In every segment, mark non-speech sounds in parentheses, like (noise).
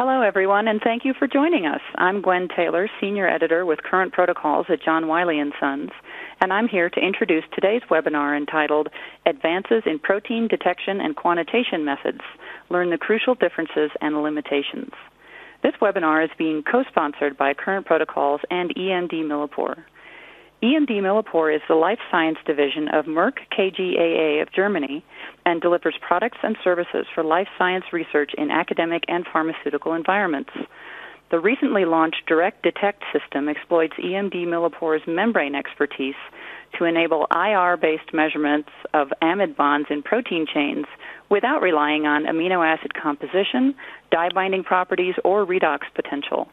Hello, everyone, and thank you for joining us. I'm Gwen Taylor, Senior Editor with Current Protocols at John Wiley & Sons, and I'm here to introduce today's webinar entitled Advances in Protein Detection and Quantitation Methods – Learn the Crucial Differences and Limitations. This webinar is being co-sponsored by Current Protocols and EMD Millipore. EMD Millipore is the life science division of Merck KGaA of Germany and delivers products and services for life science research in academic and pharmaceutical environments. The recently launched Direct Detect system exploits EMD Millipore's membrane expertise to enable IR based measurements of amide bonds in protein chains without relying on amino acid composition, dye binding properties, or redox potential.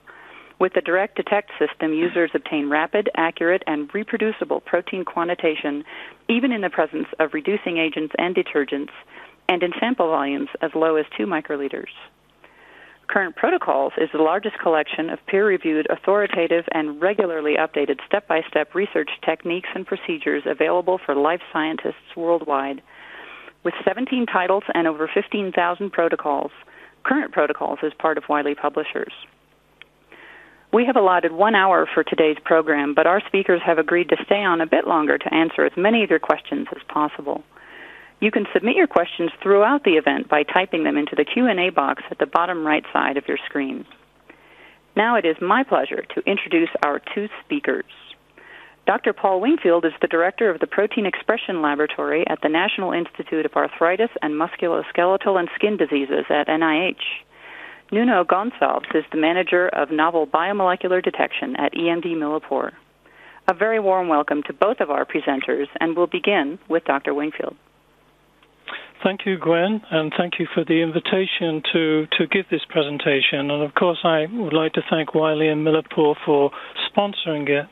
With the Direct Detect system, users obtain rapid, accurate, and reproducible protein quantitation even in the presence of reducing agents and detergents, and in sample volumes as low as 2 microliters. Current Protocols is the largest collection of peer reviewed, authoritative, and regularly updated step by step research techniques and procedures available for life scientists worldwide. With 17 titles and over 15,000 protocols, Current Protocols is part of Wiley Publishers. We have allotted one hour for today's program, but our speakers have agreed to stay on a bit longer to answer as many of your questions as possible. You can submit your questions throughout the event by typing them into the Q&A box at the bottom right side of your screen. Now it is my pleasure to introduce our two speakers. Dr. Paul Wingfield is the director of the Protein Expression Laboratory at the National Institute of Arthritis and Musculoskeletal and Skin Diseases at NIH. Nuno Gonçalves is the manager of novel biomolecular detection at EMD Millipore. A very warm welcome to both of our presenters, and we'll begin with Dr. Wingfield. Thank you, Gwen, and thank you for the invitation to, to give this presentation. And of course, I would like to thank Wiley and Millipore for sponsoring it.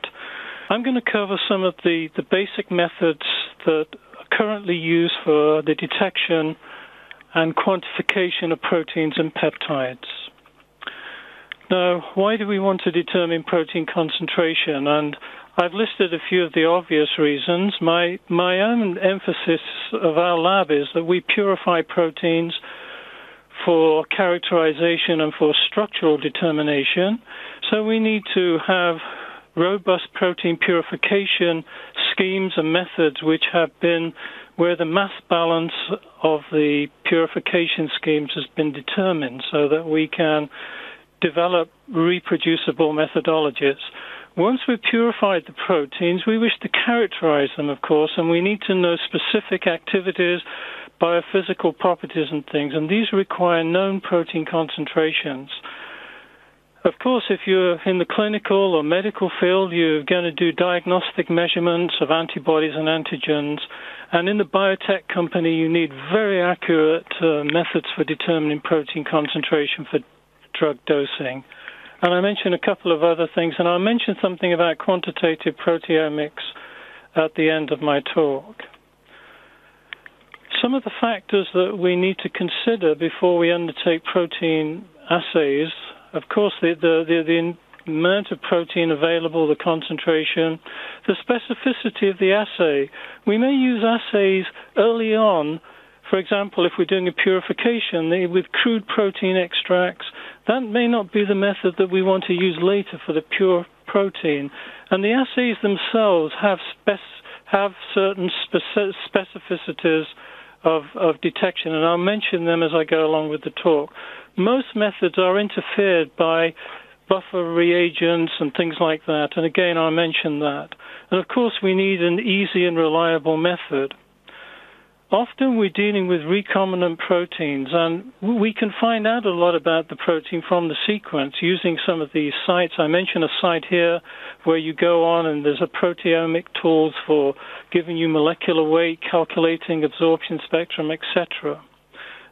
I'm going to cover some of the, the basic methods that are currently used for the detection and quantification of proteins and peptides. Now, why do we want to determine protein concentration? And I've listed a few of the obvious reasons. My, my own emphasis of our lab is that we purify proteins for characterization and for structural determination. So we need to have robust protein purification schemes and methods which have been where the mass balance of the purification schemes has been determined so that we can develop reproducible methodologies. Once we've purified the proteins, we wish to characterize them, of course, and we need to know specific activities, biophysical properties, and things, and these require known protein concentrations. Of course, if you're in the clinical or medical field, you're going to do diagnostic measurements of antibodies and antigens. And in the biotech company, you need very accurate uh, methods for determining protein concentration for drug dosing. And I mentioned a couple of other things, and I'll mention something about quantitative proteomics at the end of my talk. Some of the factors that we need to consider before we undertake protein assays of course, the, the, the, the amount of protein available, the concentration, the specificity of the assay. We may use assays early on. For example, if we're doing a purification with crude protein extracts, that may not be the method that we want to use later for the pure protein. And the assays themselves have spec- have certain spec- specificities of, of detection, and I'll mention them as I go along with the talk most methods are interfered by buffer reagents and things like that. And again, I'll mention that. And of course, we need an easy and reliable method. Often we're dealing with recombinant proteins, and we can find out a lot about the protein from the sequence using some of these sites. I mentioned a site here where you go on and there's a proteomic tools for giving you molecular weight, calculating absorption spectrum, etc.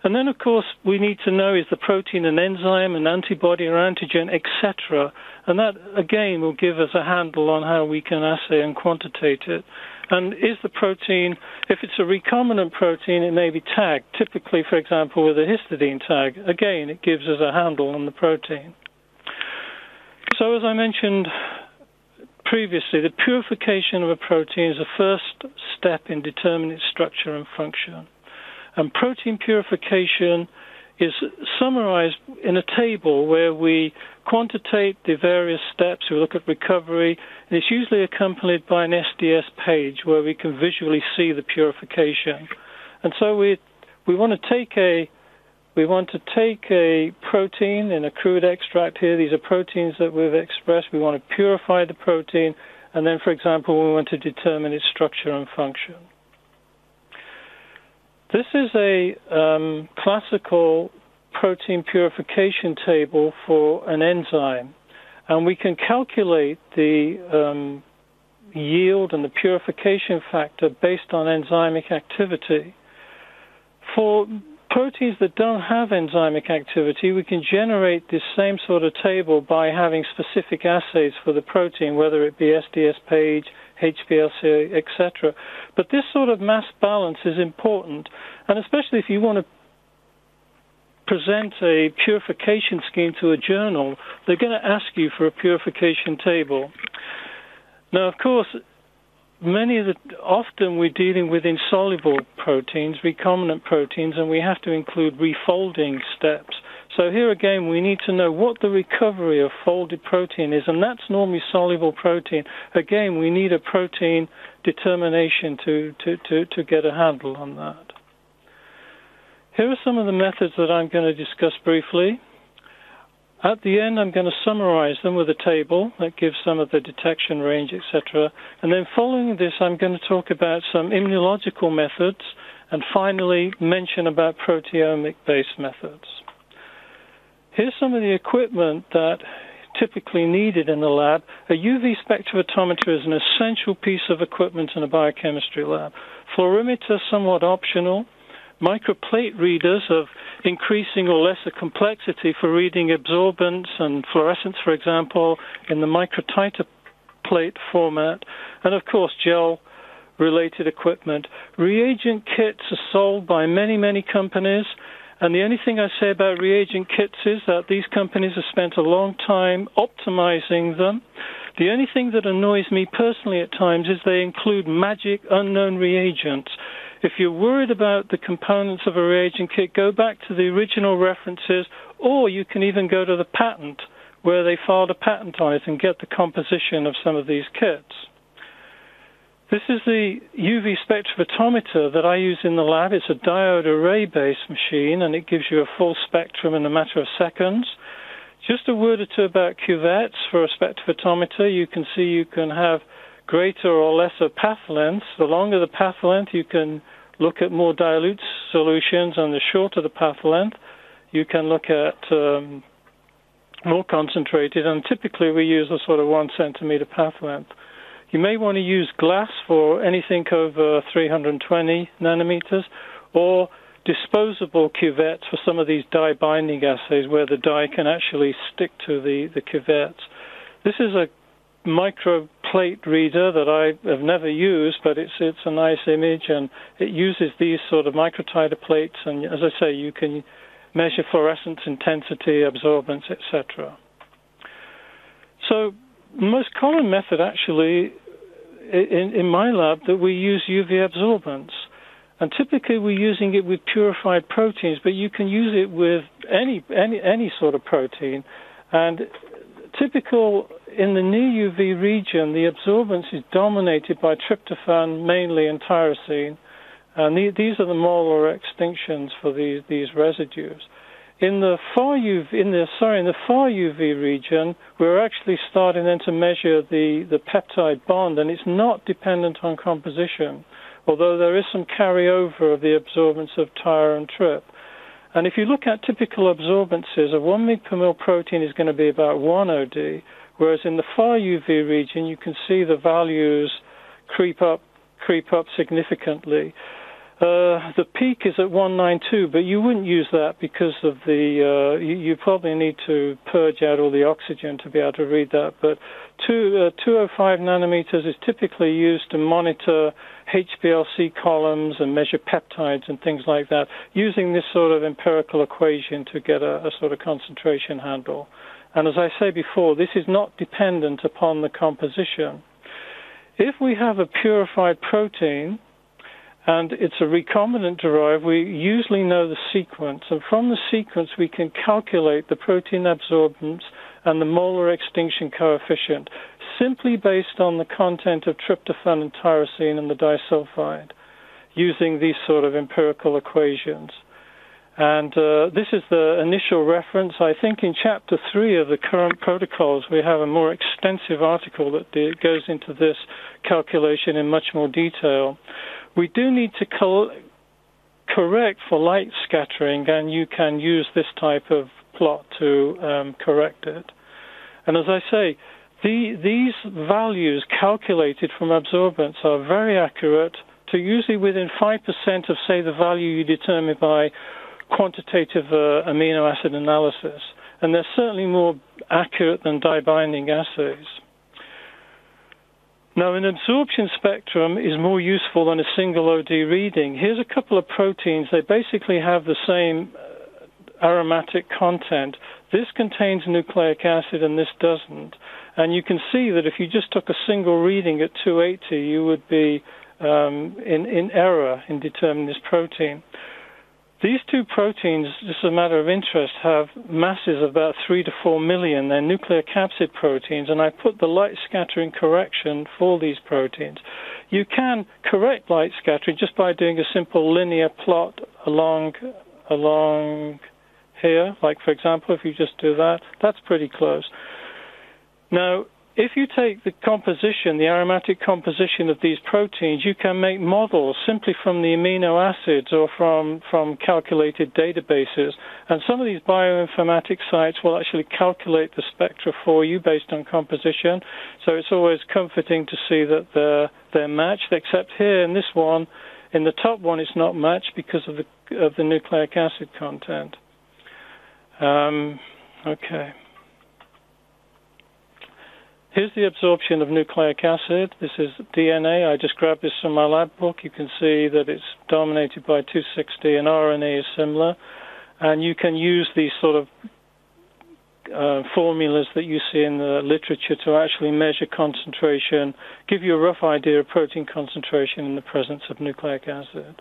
And then, of course, we need to know is the protein an enzyme, an antibody, or antigen, etc. And that, again, will give us a handle on how we can assay and quantitate it. And is the protein, if it's a recombinant protein, it may be tagged, typically, for example, with a histidine tag. Again, it gives us a handle on the protein. So, as I mentioned previously, the purification of a protein is the first step in determining its structure and function. And protein purification is summarized in a table where we quantitate the various steps, we look at recovery, and it's usually accompanied by an SDS page where we can visually see the purification. And so we we want to take a we want to take a protein in a crude extract here. These are proteins that we've expressed. We want to purify the protein, and then, for example, we want to determine its structure and function. This is a um, classical protein purification table for an enzyme, and we can calculate the um, yield and the purification factor based on enzymic activity. For proteins that don't have enzymic activity, we can generate this same sort of table by having specific assays for the protein, whether it be SDS page, HPLC, etc. But this sort of mass balance is important, and especially if you want to present a purification scheme to a journal, they're going to ask you for a purification table. Now, of course, many of the often we're dealing with insoluble proteins, recombinant proteins, and we have to include refolding steps. So here again, we need to know what the recovery of folded protein is, and that's normally soluble protein. Again, we need a protein determination to, to, to, to get a handle on that. Here are some of the methods that I'm going to discuss briefly. At the end, I'm going to summarize them with a table that gives some of the detection range, etc. And then following this, I'm going to talk about some immunological methods and finally mention about proteomic-based methods. Here's some of the equipment that typically needed in the lab. A UV spectrophotometer is an essential piece of equipment in a biochemistry lab. Fluorimeter, somewhat optional microplate readers of increasing or lesser complexity for reading absorbance and fluorescence, for example, in the microtiter plate format, and of course gel related equipment. Reagent kits are sold by many, many companies. And the only thing I say about reagent kits is that these companies have spent a long time optimizing them. The only thing that annoys me personally at times is they include magic unknown reagents. If you're worried about the components of a reagent kit, go back to the original references, or you can even go to the patent where they filed a patent on it and get the composition of some of these kits. This is the UV spectrophotometer that I use in the lab. It's a diode array based machine and it gives you a full spectrum in a matter of seconds. Just a word or two about cuvettes for a spectrophotometer. You can see you can have greater or lesser path lengths. The longer the path length, you can look at more dilute solutions, and the shorter the path length, you can look at um, more concentrated. And typically, we use a sort of one centimeter path length. You may want to use glass for anything over 320 nanometers, or disposable cuvettes for some of these dye binding assays where the dye can actually stick to the, the cuvettes. This is a microplate reader that I have never used, but it's it's a nice image and it uses these sort of microtiter plates, and as I say, you can measure fluorescence intensity, absorbance, etc. So, the most common method actually in, in my lab that we use UV absorbance. And typically we're using it with purified proteins, but you can use it with any any any sort of protein. And typical in the near UV region, the absorbance is dominated by tryptophan mainly and tyrosine, and these are the molar extinctions for these these residues. In the far UV, in the sorry, in the far UV region, we're actually starting then to measure the the peptide bond, and it's not dependent on composition, although there is some carryover of the absorbance of Tyr and Trp. And if you look at typical absorbances, a 1 mg per mil protein is going to be about 1 OD, whereas in the far UV region, you can see the values creep up, creep up significantly. Uh, the peak is at 192, but you wouldn't use that because of the. Uh, you, you, probably need to purge out all the oxygen to be able to read that. But two, uh, 205 nanometers is typically used to monitor HPLC columns and measure peptides and things like that, using this sort of empirical equation to get a, a sort of concentration handle. And as I say before, this is not dependent upon the composition. If we have a purified protein, and it's a recombinant derived. We usually know the sequence, and from the sequence we can calculate the protein absorbance and the molar extinction coefficient simply based on the content of tryptophan and tyrosine and the disulfide using these sort of empirical equations. And uh, this is the initial reference. I think in chapter three of the current protocols, we have a more extensive article that goes into this calculation in much more detail. We do need to col- correct for light scattering, and you can use this type of plot to um, correct it. And as I say, the, these values calculated from absorbance are very accurate to usually within 5% of, say, the value you determine by quantitative uh, amino acid analysis. And they're certainly more accurate than dye binding assays. Now, an absorption spectrum is more useful than a single OD reading. Here's a couple of proteins. They basically have the same uh, aromatic content. This contains nucleic acid and this doesn't. And you can see that if you just took a single reading at 280, you would be um, in, in error in determining this protein. These two proteins, just a matter of interest, have masses of about 3 to 4 million. They're nuclear capsid proteins, and I put the light scattering correction for these proteins. You can correct light scattering just by doing a simple linear plot along, along here. Like, for example, if you just do that, that's pretty close. Now, if you take the composition, the aromatic composition of these proteins, you can make models simply from the amino acids or from, from calculated databases. And some of these bioinformatics sites will actually calculate the spectra for you based on composition. So it's always comforting to see that they're, they're matched, except here in this one, in the top one, it's not matched because of the, of the nucleic acid content. Um, okay. Here's the absorption of nucleic acid. This is DNA. I just grabbed this from my lab book. You can see that it's dominated by 260, and RNA is similar. And you can use these sort of uh, formulas that you see in the literature to actually measure concentration, give you a rough idea of protein concentration in the presence of nucleic acid.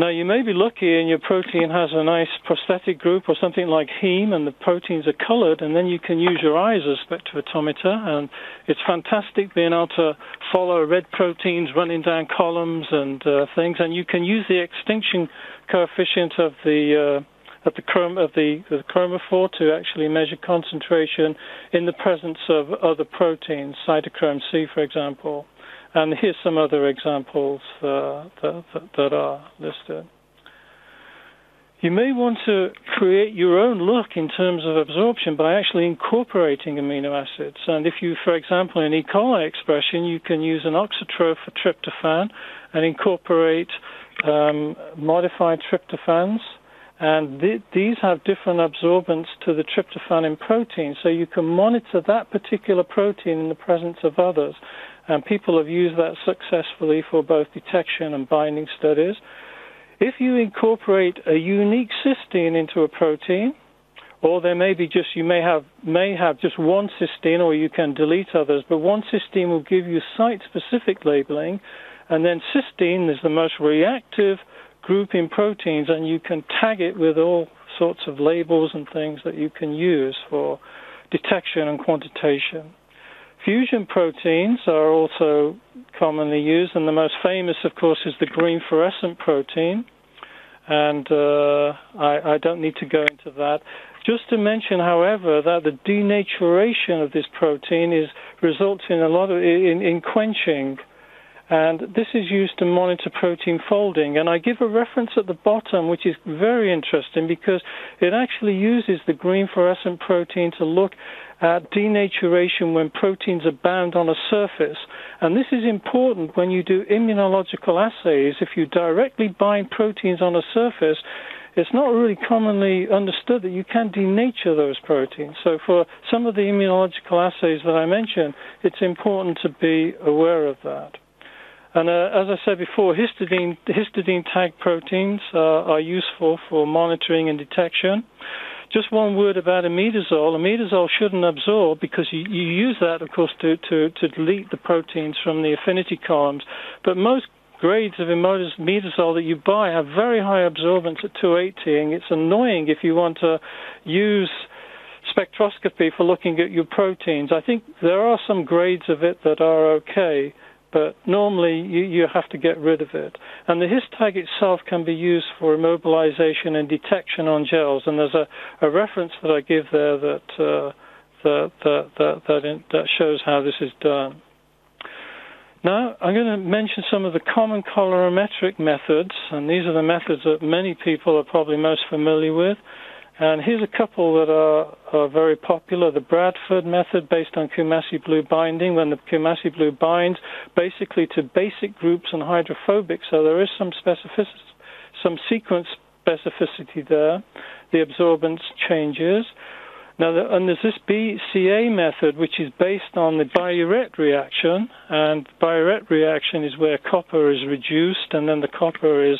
Now, you may be lucky and your protein has a nice prosthetic group or something like heme, and the proteins are colored, and then you can use your eyes as spectrophotometer. And it's fantastic being able to follow red proteins running down columns and uh, things, and you can use the extinction coefficient of the uh, of the, chrom- of the, the chromophore to actually measure concentration in the presence of other proteins, cytochrome C, for example. And here's some other examples uh, that, that, are listed. You may want to create your own look in terms of absorption by actually incorporating amino acids. And if you, for example, in E. coli expression, you can use an auxotroph for tryptophan and incorporate um, modified tryptophans. And th- these have different absorbance to the tryptophan in protein, so you can monitor that particular protein in the presence of others and people have used that successfully for both detection and binding studies. If you incorporate a unique cysteine into a protein, or there may be just you may have may have just one cysteine, or you can delete others, but one cysteine will give you site-specific labeling, and then cysteine is the most reactive group in proteins, and you can tag it with all sorts of labels and things that you can use for detection and quantitation. Fusion proteins are also commonly used, and the most famous, of course, is the green fluorescent protein. And uh, I, I, don't need to go into that. Just to mention, however, that the denaturation of this protein is results in a lot of in, in quenching and this is used to monitor protein folding. And I give a reference at the bottom, which is very interesting because it actually uses the green fluorescent protein to look at denaturation when proteins are bound on a surface. And this is important when you do immunological assays. If you directly bind proteins on a surface, it's not really commonly understood that you can denature those proteins. So for some of the immunological assays that I mentioned, it's important to be aware of that. And uh, as I said before, histidine, histidine tag proteins uh, are useful for monitoring and detection. Just one word about imidazole. Imidazole shouldn't absorb because you, you use that, of course, to, to, to delete the proteins from the affinity columns. But most grades of imidazole that you buy have very high absorbance at 280, and it's annoying if you want to use spectroscopy for looking at your proteins. I think there are some grades of it that are okay, but normally you, you have to get rid of it. And the histag itself can be used for immobilization and detection on gels, and there's a, a reference that I give there that, uh, that, that, that, that, in, that shows how this is done. Now, I'm going to mention some of the common colorimetric methods, and these are the methods that many people are probably most familiar with. And here's a couple that are, are very popular. The Bradford method based on Coomassie blue binding, when the Coomassie blue binds basically to basic groups and hydrophobic, so there is some specificity, some sequence specificity there. The absorbance changes. Now, the, and there's this BCA method, which is based on the Biuret reaction, and Biuret reaction is where copper is reduced, and then the copper is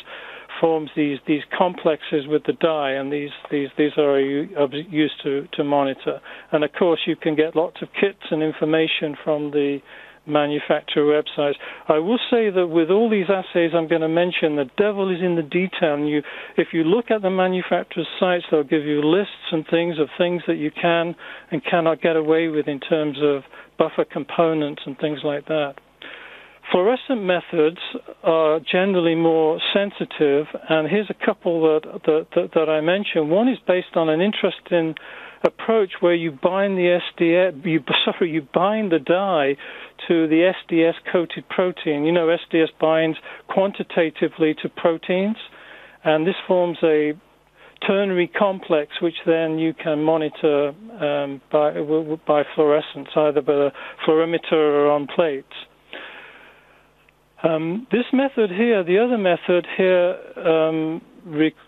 forms these these complexes with the dye, and these these these are used to to monitor. And of course, you can get lots of kits and information from the manufacturer websites. I will say that with all these assays I'm going to mention, the devil is in the detail. And you, if you look at the manufacturer's sites, they'll give you lists and things of things that you can and cannot get away with in terms of buffer components and things like that. Fluorescent methods are generally more sensitive, and here's a couple that, that, that, that I mentioned. One is based on an interesting approach where you bind the SDS, you, sorry, you bind the dye to the SDS coated protein. You know, SDS binds quantitatively to proteins, and this forms a ternary complex, which then you can monitor um, by, by fluorescence, either by a fluorimeter or on plates. Um, this method here, the other method here, um,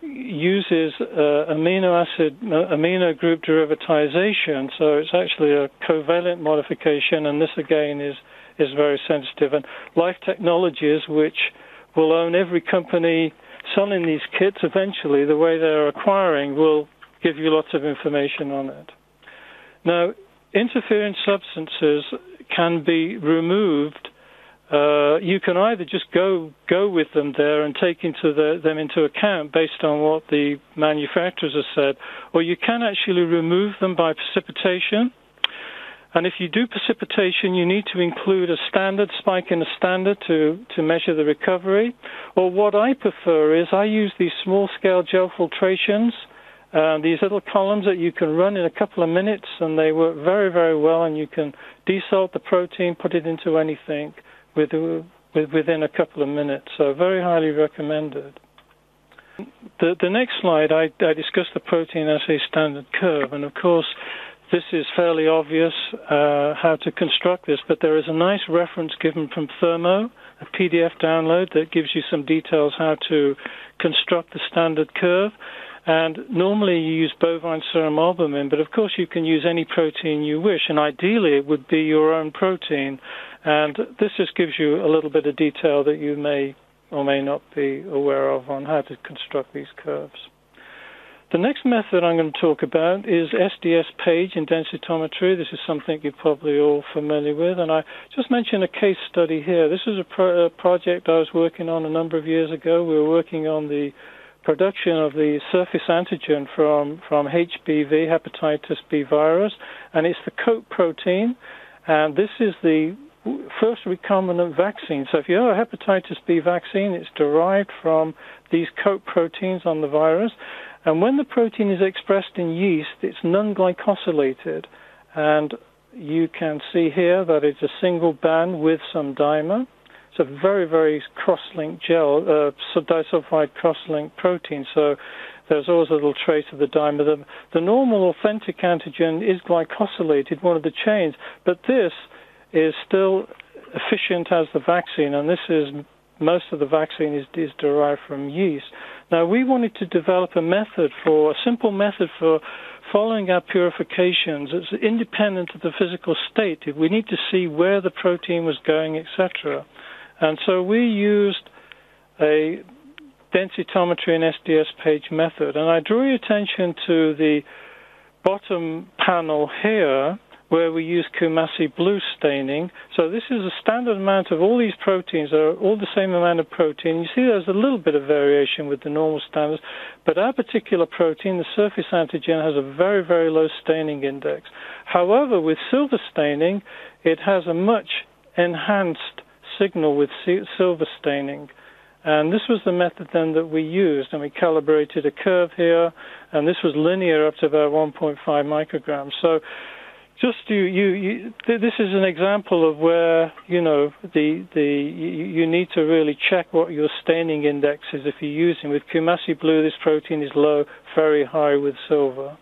uses uh, amino acid uh, amino group derivatization. So it's actually a covalent modification, and this again is is very sensitive. And Life Technologies, which will own every company selling these kits eventually, the way they're acquiring, will give you lots of information on it. Now, interfering substances can be removed uh, you can either just go go with them there and take into the, them into account based on what the manufacturers have said, or you can actually remove them by precipitation. And if you do precipitation, you need to include a standard spike in a standard to, to measure the recovery. Or what I prefer is I use these small scale gel filtrations, uh, these little columns that you can run in a couple of minutes, and they work very, very well. And you can desalt the protein, put it into anything with, with, within a couple of minutes. So very highly recommended. The, the next slide, I, I the protein assay standard curve, and of course, this is fairly obvious uh, how to construct this, but there is a nice reference given from Thermo, a PDF download that gives you some details how to construct the standard curve. And normally you use bovine serum albumin, but of course you can use any protein you wish, and ideally it would be your own protein. And this just gives you a little bit of detail that you may or may not be aware of on how to construct these curves. The next method I'm going to talk about is SDS page in densitometry. This is something you're probably all familiar with, and I just mentioned a case study here. This is a, pro- a project I was working on a number of years ago. We were working on the production of the surface antigen from, from HBV, hepatitis B virus, and it's the coat protein. And this is the first recombinant vaccine. So if you have a hepatitis B vaccine, it's derived from these coat proteins on the virus. And when the protein is expressed in yeast, it's non glycosylated. And you can see here that it's a single band with some dimer. It's a very, very cross-linked gel, uh, disulfide cross-linked protein. So there's always a little trace of the dimer. The, the normal authentic antigen is glycosylated, one of the chains, but this is still efficient as the vaccine, and this is most of the vaccine is, is derived from yeast. Now, we wanted to develop a method for a simple method for following our purifications. It's independent of the physical state. We need to see where the protein was going, etc. And so we used a densitometry and SDS page method. And I draw your attention to the bottom panel here, where we use Coomassie blue staining. So this is a standard amount of all these proteins are all the same amount of protein. You see there's a little bit of variation with the normal standards, but our particular protein, the surface antigen, has a very, very low staining index. However, with silver staining, it has a much enhanced signal with silver staining. And this was the method then that we used, and we calibrated a curve here, and this was linear up to about 1.5 micrograms. So just you, you, you, this is an example of where you know the the you, you, need to really check what your staining index is if you're using with Coomassie blue. This protein is low, very high with silver.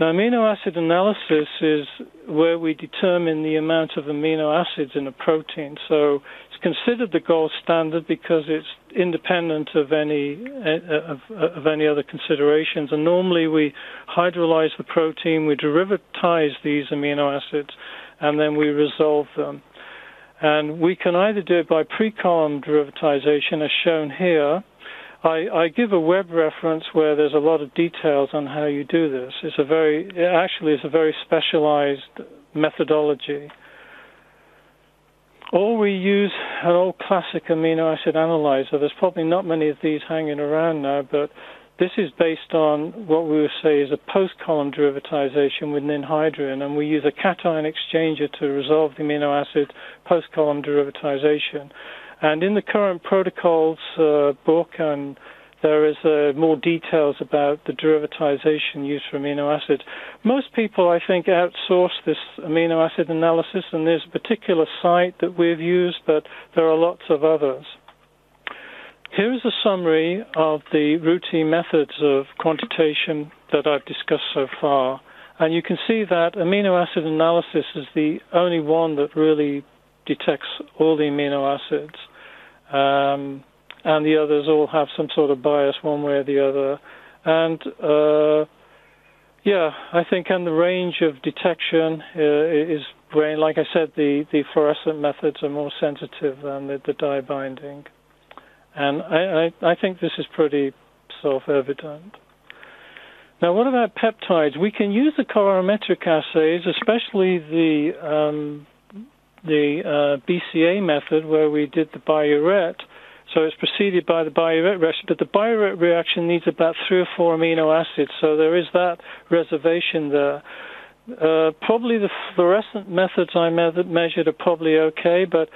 Now, amino acid analysis is where we determine the amount of amino acids in a protein. So considered the gold standard because it's independent of any uh, of, uh, of any other considerations. And normally we hydrolyze the protein, we derivatize these amino acids, and then we resolve them. And we can either do it by pre-column derivatization, as shown here, I, I, give a web reference where there's a lot of details on how you do this. It's a very, it actually, it's a very specialized methodology. Or we use an old classic amino acid analyzer. There's probably not many of these hanging around now, but this is based on what we would say is a post-column derivatization with ninhydrin, and we use a cation exchanger to resolve the amino acid post-column derivatization. And in the current protocols uh, book, and there is uh, more details about the derivatization used for amino acids. Most people, I think, outsource this amino acid analysis, and there's a particular site that we've used, but there are lots of others. Here is a summary of the routine methods of quantitation that I've discussed so far. And you can see that amino acid analysis is the only one that really detects all the amino acids um, and the others all have some sort of bias one way or the other. And uh, yeah, I think and the range of detection uh, is like I said, the, the fluorescent methods are more sensitive than the, the dye binding. And I, I, I think this is pretty self-evident. Now, what about peptides? We can use the colorimetric assays, especially the um, the uh, BCA method where we did the biuret. So it's preceded by the biuret reaction, but the biuret reaction needs about three or four amino acids, so there is that reservation there. Uh, probably the fluorescent methods I measured are probably okay, but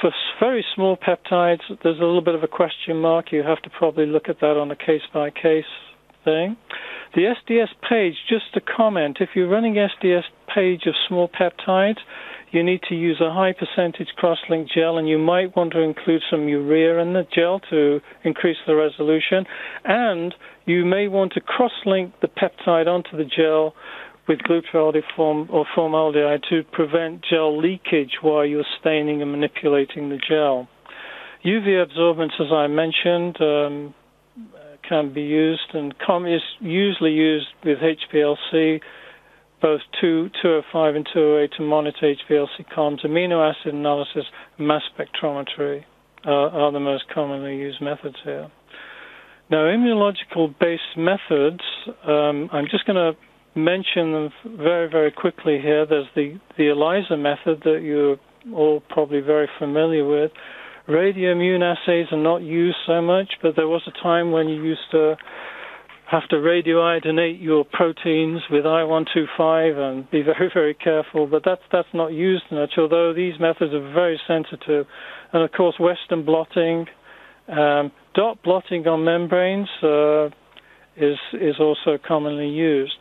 for very small peptides, there's a little bit of a question mark. You have to probably look at that on a case by case thing. The SDS page, just a comment, if you're running SDS page of small peptides, you need to use a high percentage cross-link gel, and you might want to include some urea in the gel to increase the resolution. And you may want to cross-link the peptide onto the gel with glutaraldehyde or formaldehyde to prevent gel leakage while you're staining and manipulating the gel. UV absorbance, as I mentioned, um, can be used and com- is usually used with HPLC both 205 and 208 to monitor HPLC columns. Amino acid analysis, mass spectrometry uh, are the most commonly used methods here. Now, immunological based methods, um, I'm just going to mention them very, very quickly here. There's the, the ELISA method that you're all probably very familiar with. Radioimmune assays are not used so much, but there was a time when you used to have to radioiodinate your proteins with I-125 and be very, very careful. But that's that's not used much, although these methods are very sensitive. And of course, Western blotting, um, dot blotting on membranes uh, is is also commonly used.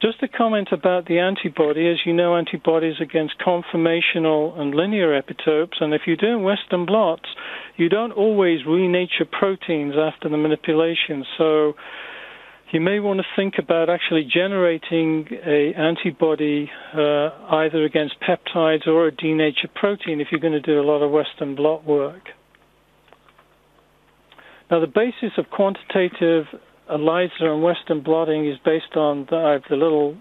Just a comment about the antibody. As you know, antibodies against conformational and linear epitopes. And if you're doing Western blots, you don't always renature proteins after the manipulation. So you may want to think about actually generating a antibody uh, either against peptides or a denatured protein if you're going to do a lot of Western blot work. Now, the basis of quantitative ELISA and Western blotting is based on the, I have the little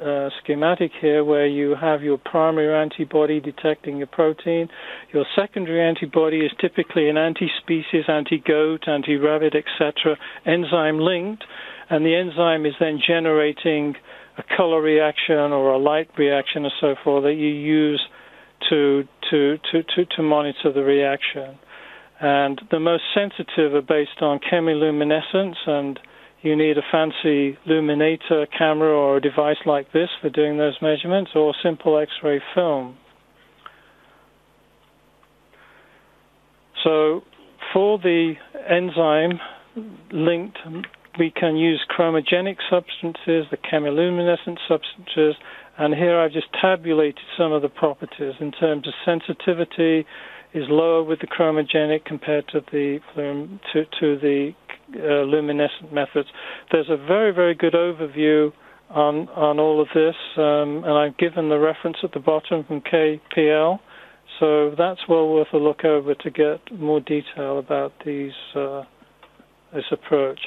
uh, schematic here where you have your primary antibody detecting a protein. Your secondary antibody is typically an anti-species, anti-goat, anti-rabbit, etc., enzyme linked and the enzyme is then generating a color reaction or a light reaction or so forth that you use to to to to, to monitor the reaction. And the most sensitive are based on chemiluminescence, and you need a fancy luminator camera or a device like this for doing those measurements, or simple X-ray film. So for the enzyme linked, we can use chromogenic substances, the chemiluminescent substances, and here I've just tabulated some of the properties in terms of sensitivity is lower with the chromogenic compared to the to, to the uh, luminescent methods. There's a very very good overview on on all of this, um, and I've given the reference at the bottom from KPL. So that's well worth a look over to get more detail about these uh, this approach.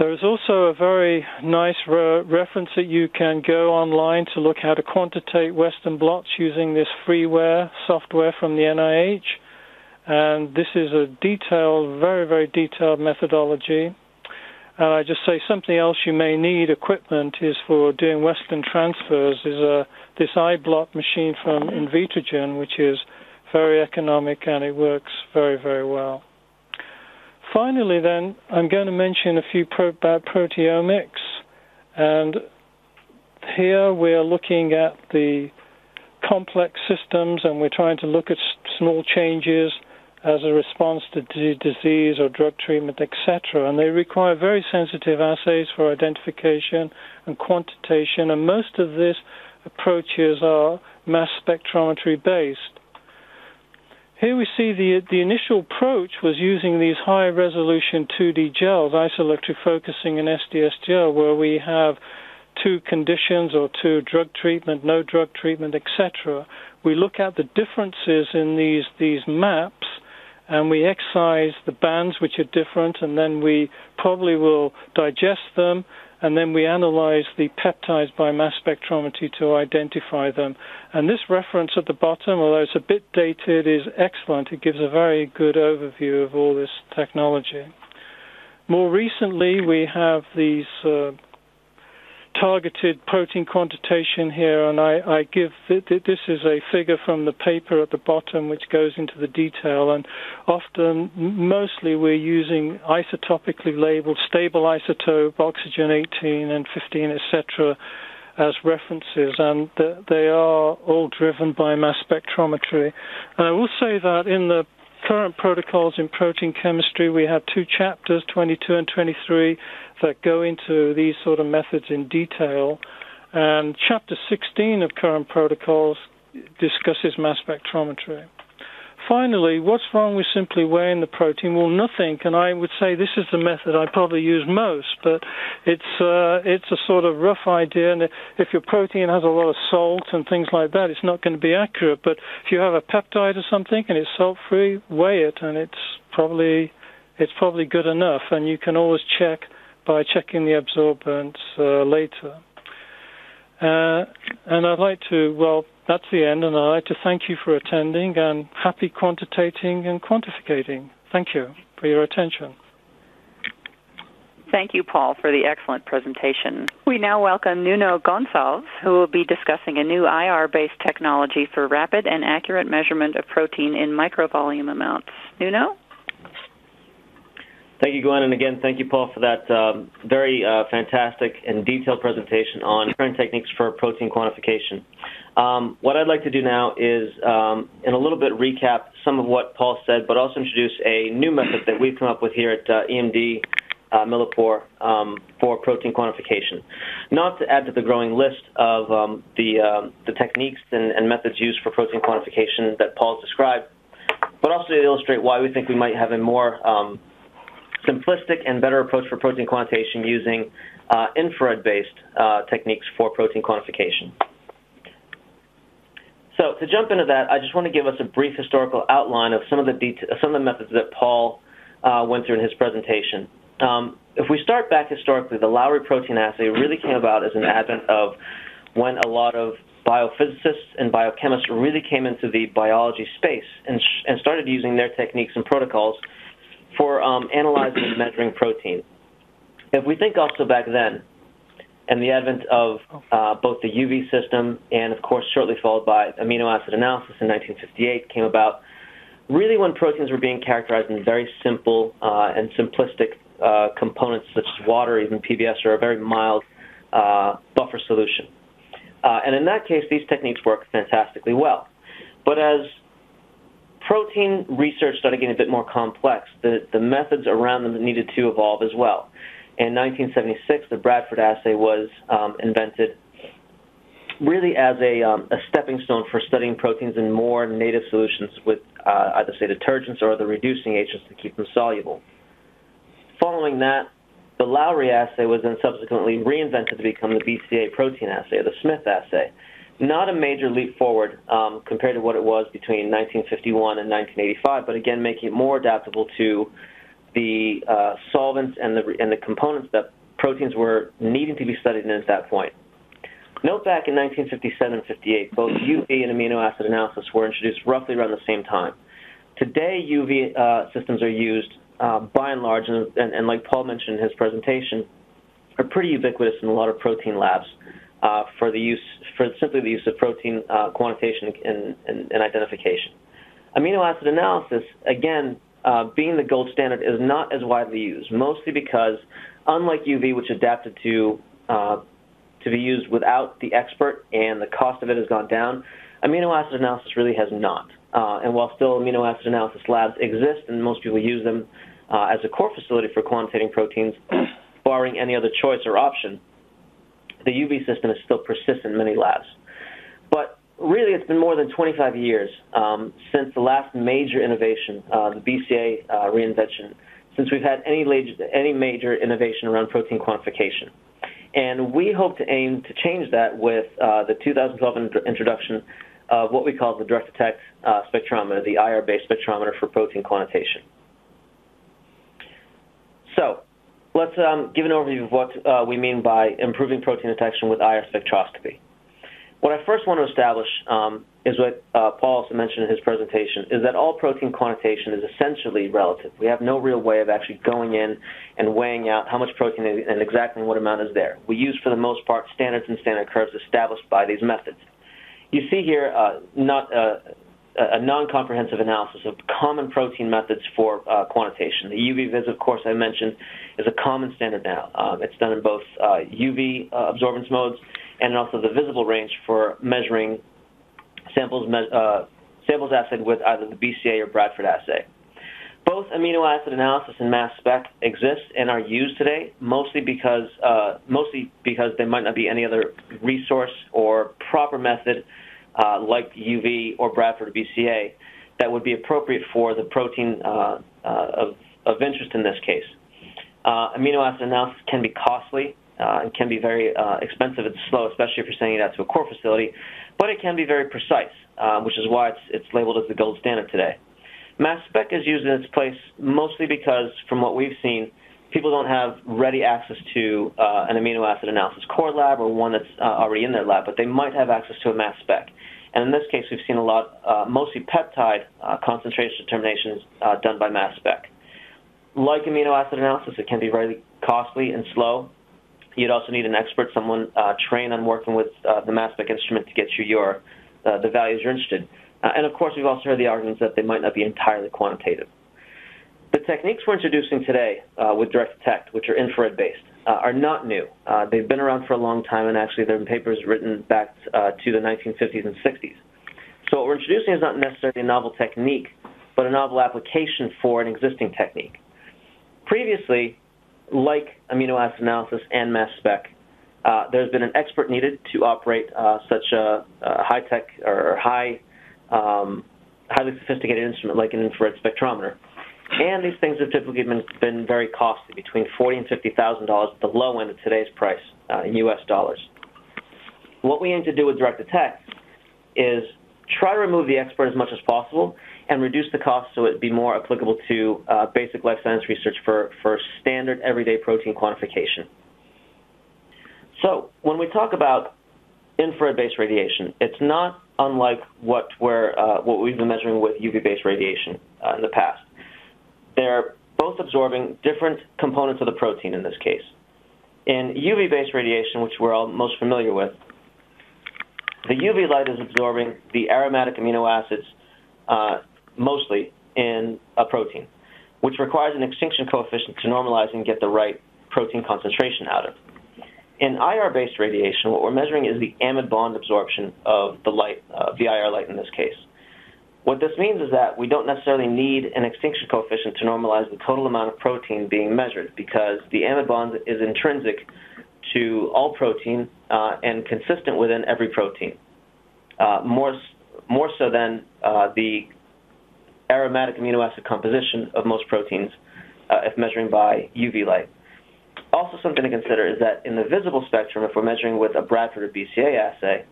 There is also a very nice re- reference that you can go online to look how to quantitate Western blots using this freeware software from the NIH. And this is a detailed, very, very detailed methodology. And I just say something else you may need equipment is for doing Western transfers is a this iBlot machine from Invitrogen, which is very economic and it works very, very well. Finally, then, I'm going to mention a few pro- about proteomics. And here we're looking at the complex systems and we're trying to look at small changes as a response to disease or drug treatment, etc. And they require very sensitive assays for identification and quantitation, and most of these approaches are mass spectrometry based. Here we see the the initial approach was using these high resolution 2D gels, isoelectric focusing and SDS gel, where we have two conditions or two drug treatment, no drug treatment, etc. We look at the differences in these these maps and we excise the bands which are different and then we probably will digest them and then we analyze the peptides by mass spectrometry to identify them. And this reference at the bottom, although it's a bit dated, is excellent. It gives a very good overview of all this technology. More recently, we have these uh, targeted protein quantitation here, and I, I give th- th- this is a figure from the paper at the bottom, which goes into the detail. And often, mostly, we're using isotopically labeled stable isotope, oxygen 18 and 15, etc., as references, and th- they are all driven by mass spectrometry. And I will say that in the current protocols in protein chemistry, we have two chapters, 22 and 23, that go into these sort of methods in detail. And chapter 16 of current protocols discusses mass spectrometry. Finally, what's wrong with simply weighing the protein? Well, nothing. And I would say this is the method I probably use most, but it's uh, it's a sort of rough idea. And if your protein has a lot of salt and things like that, it's not going to be accurate. But if you have a peptide or something and it's salt-free, weigh it, and it's probably it's probably good enough. And you can always check by checking the absorbance uh, later. Uh, and I'd like to, well, that's the end, and I'd like to thank you for attending and happy quantitating and quantificating. Thank you for your attention. Thank you, Paul, for the excellent presentation. We now welcome Nuno Gonçalves, who will be discussing a new IR based technology for rapid and accurate measurement of protein in microvolume amounts. Nuno? Thank you, Gwen, and again, thank you, Paul, for that um, very uh, fantastic and detailed presentation on current techniques for protein quantification. Um, what I'd like to do now is, um, in a little bit, recap some of what Paul said, but also introduce a new method that we've come up with here at uh, EMD uh, Millipore um, for protein quantification. Not to add to the growing list of um, the, um, the techniques and, and methods used for protein quantification that Paul's described, but also to illustrate why we think we might have a more um, simplistic and better approach for protein quantitation using uh, infrared-based uh, techniques for protein quantification. So to jump into that, I just want to give us a brief historical outline of some of the some of the methods that Paul uh, went through in his presentation. Um, if we start back historically, the Lowry protein assay really came about as an advent of when a lot of biophysicists and biochemists really came into the biology space and, and started using their techniques and protocols for um, analyzing and measuring protein. If we think also back then, and the advent of uh, both the UV system and, of course, shortly followed by amino acid analysis in 1958 came about really when proteins were being characterized in very simple uh, and simplistic uh, components such as water, even PBS, or a very mild uh, buffer solution. Uh, and in that case, these techniques work fantastically well. But as protein research started getting a bit more complex, the, the methods around them needed to evolve as well. In 1976, the Bradford assay was um, invented really as a, um, a, stepping stone for studying proteins in more native solutions with uh, either, say, detergents or the reducing agents to keep them soluble. Following that, the Lowry assay was then subsequently reinvented to become the BCA protein assay, or the Smith assay. Not a major leap forward um, compared to what it was between 1951 and 1985, but again making it more adaptable to the uh, solvents and the and the components that proteins were needing to be studied in at that point. Note back in 1957 and 58, both UV and amino acid analysis were introduced roughly around the same time. Today, UV uh, systems are used uh, by and large, and, and, and, like Paul mentioned in his presentation, are pretty ubiquitous in a lot of protein labs uh, for the use for simply the use of protein uh, quantitation and, and, and, identification. Amino acid analysis, again, uh, being the gold standard, is not as widely used, mostly because, unlike UV, which adapted to uh, to be used without the expert and the cost of it has gone down, amino acid analysis really has not. Uh, and while still amino acid analysis labs exist and most people use them uh, as a core facility for quantitating proteins, (clears throat) barring any other choice or option, the UV system is still persistent in many labs. But really, it's been more than 25 years um, since the last major innovation, uh, the BCA uh, reinvention, since we've had any, any major innovation around protein quantification. And we hope to aim to change that with uh, the 2012 introduction of what we call the direct detect uh, spectrometer, the IR-based spectrometer for protein quantitation. So let's um, give an overview of what uh, we mean by improving protein detection with IR spectroscopy. What I first want to establish um, is what uh, Paul also mentioned in his presentation, is that all protein quantitation is essentially relative. We have no real way of actually going in and weighing out how much protein and exactly what amount is there. We use, for the most part, standards and standard curves established by these methods. You see here uh, not uh, a non-comprehensive analysis of common protein methods for uh, quantitation. The UV-Vis, of course, I mentioned, is a common standard now. Um, it's done in both UV uh, uh, absorbance modes and also the visible range for measuring samples, me uh, samples assayed with either the BCA or Bradford assay. Both amino acid analysis and mass spec exist and are used today, mostly because uh, mostly because there might not be any other resource or proper method uh, like UV or Bradford or BCA that would be appropriate for the protein uh, uh, of, of interest in this case. Uh, amino acid analysis can be costly uh, and can be very expensive and slow, especially if you're sending it out to a core facility, but it can be very precise, which is why it's, it's labeled as the gold standard today. Mass spec is used in its place mostly because, from what we've seen, people don't have ready access to uh, an amino acid analysis core lab or one that's uh, already in their lab, but they might have access to a mass spec. And in this case, we've seen a lot, uh, mostly peptide uh, concentration determinations uh, done by mass spec. Like amino acid analysis, it can be very costly and slow. You'd also need an expert, someone uh, trained on working with the mass spec instrument to get you your the values you're interested. and of course, we've also heard the arguments that they might not be entirely quantitative. The techniques we're introducing today uh, with direct detect, which are infrared based, uh, are not new. Uh, they've been around for a long time, and actually, there have been papers written back uh, to the 1950s and 60s. So, what we're introducing is not necessarily a novel technique, but a novel application for an existing technique. Previously, like amino acid analysis and mass spec, uh, there's been an expert needed to operate uh, such a, a high tech or high, um, highly sophisticated instrument like an infrared spectrometer. And these things have typically been, been very costly, between forty and fifty thousand dollars at the low end of today's price uh, in U.S. dollars. What we aim to do with Direct Detect is try to remove the expert as much as possible and reduce the cost so it be more applicable to uh, basic life science research for, for standard everyday protein quantification. So when we talk about infrared-based radiation, it's not unlike what, we're, uh, what we've been measuring with UV-based radiation uh, in the past. They're both absorbing different components of the protein in this case. In UV-based radiation, which we're all most familiar with, the UV light is absorbing the aromatic amino acids uh, mostly in a protein, which requires an extinction coefficient to normalize and get the right protein concentration out of. In IR-based radiation, what we're measuring is the amide bond absorption of the light, uh, the IR light in this case. What this means is that we don't necessarily need an extinction coefficient to normalize the total amount of protein being measured because the amide bond is intrinsic to all protein uh, and consistent within every protein, uh, more, more so than uh, the aromatic amino acid composition of most proteins uh, if measuring by UV light. Also something to consider is that in the visible spectrum, if we're measuring with a Bradford or BCA assay,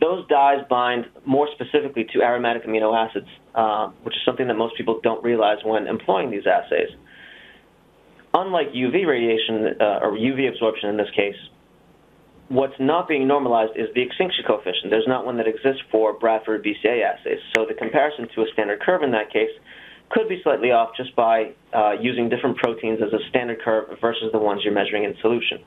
those dyes bind more specifically to aromatic amino acids, uh, which is something that most people don't realize when employing these assays. Unlike UV radiation, uh, or UV absorption in this case, what's not being normalized is the extinction coefficient. There's not one that exists for Bradford BCA assays. So the comparison to a standard curve in that case could be slightly off just by uh, using different proteins as a standard curve versus the ones you're measuring in solution.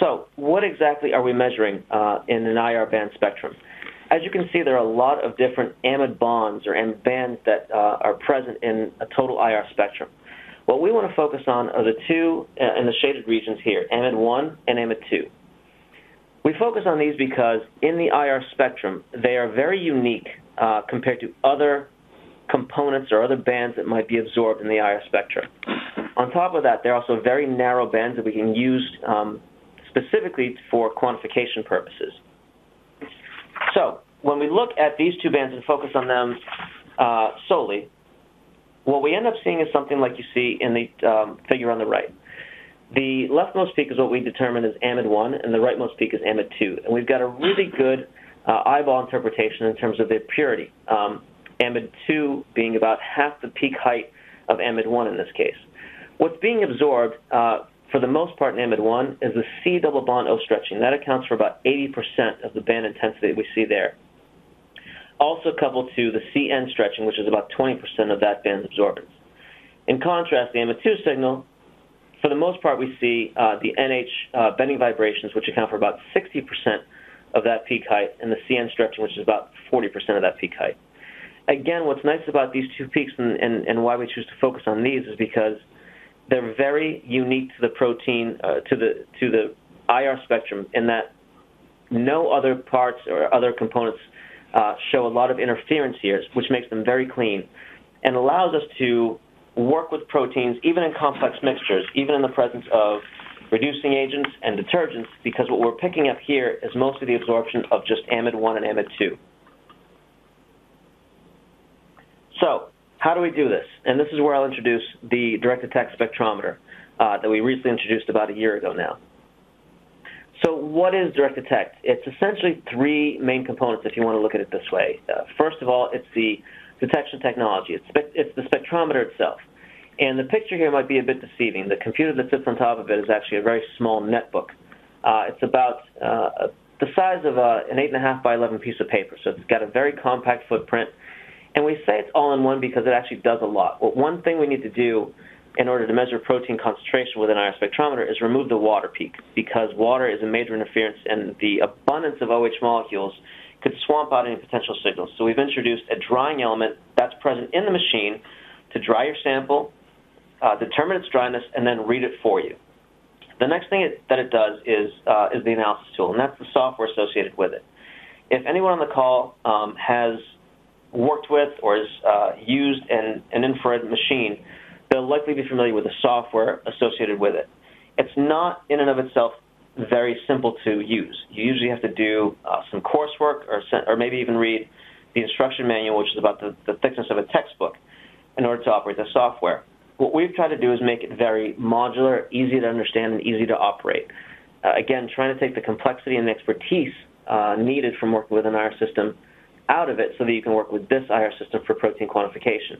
So what exactly are we measuring uh, in an IR band spectrum? As you can see, there are a lot of different amide bonds or amide bands that uh, are present in a total IR spectrum. What we want to focus on are the two uh, in the shaded regions here, amide 1 and amide 2. We focus on these because in the IR spectrum, they are very unique uh, compared to other components or other bands that might be absorbed in the IR spectrum. On top of that, they're also very narrow bands that we can use um, specifically for quantification purposes. So when we look at these two bands and focus on them uh, solely, what we end up seeing is something like you see in the um, figure on the right. The leftmost peak is what we determine as amide 1, and the rightmost peak is amide 2. And we've got a really good uh, eyeball interpretation in terms of their purity. Um, amide 2 being about half the peak height of amide 1 in this case. What's being absorbed uh, for the most part in amide 1 is the C double bond O stretching. That accounts for about 80% of the band intensity we see there. Also coupled to the CN stretching, which is about 20% of that band's absorbance. In contrast, the amide 2 signal, for the most part, we see uh, the NH uh, bending vibrations, which account for about 60% of that peak height, and the CN stretching, which is about 40% of that peak height. Again, what's nice about these two peaks and, and, and why we choose to focus on these is because they're very unique to the protein, uh, to the to the IR spectrum, in that no other parts or other components uh, show a lot of interference here, which makes them very clean, and allows us to work with proteins even in complex mixtures, even in the presence of reducing agents and detergents, because what we're picking up here is mostly the absorption of just amide 1 and amide 2. So how do we do this? And this is where I'll introduce the direct detect spectrometer uh, that we recently introduced about a year ago now. So what is direct detect? It's essentially three main components if you want to look at it this way. Uh, first of all, it's the detection technology. It's, it's the spectrometer itself. And the picture here might be a bit deceiving. The computer that sits on top of it is actually a very small netbook. Uh, it's about uh, the size of a, an 8.5 by 11 piece of paper, so it's got a very compact footprint. And we say it's all in one because it actually does a lot. Well, one thing we need to do in order to measure protein concentration within our spectrometer is remove the water peak because water is a major interference and the abundance of OH molecules could swamp out any potential signals. So we've introduced a drying element that's present in the machine to dry your sample, uh, determine its dryness, and then read it for you. The next thing it, that it does is, uh, is the analysis tool, and that's the software associated with it. If anyone on the call um, has worked with or has uh, used an, an infrared machine, they'll likely be familiar with the software associated with it. It's not in and of itself very simple to use. You usually have to do uh, some coursework or, or maybe even read the instruction manual, which is about the, the thickness of a textbook, in order to operate the software. What we've tried to do is make it very modular, easy to understand, and easy to operate. Uh, again, trying to take the complexity and the expertise uh, needed from working within our system out of it so that you can work with this IR system for protein quantification.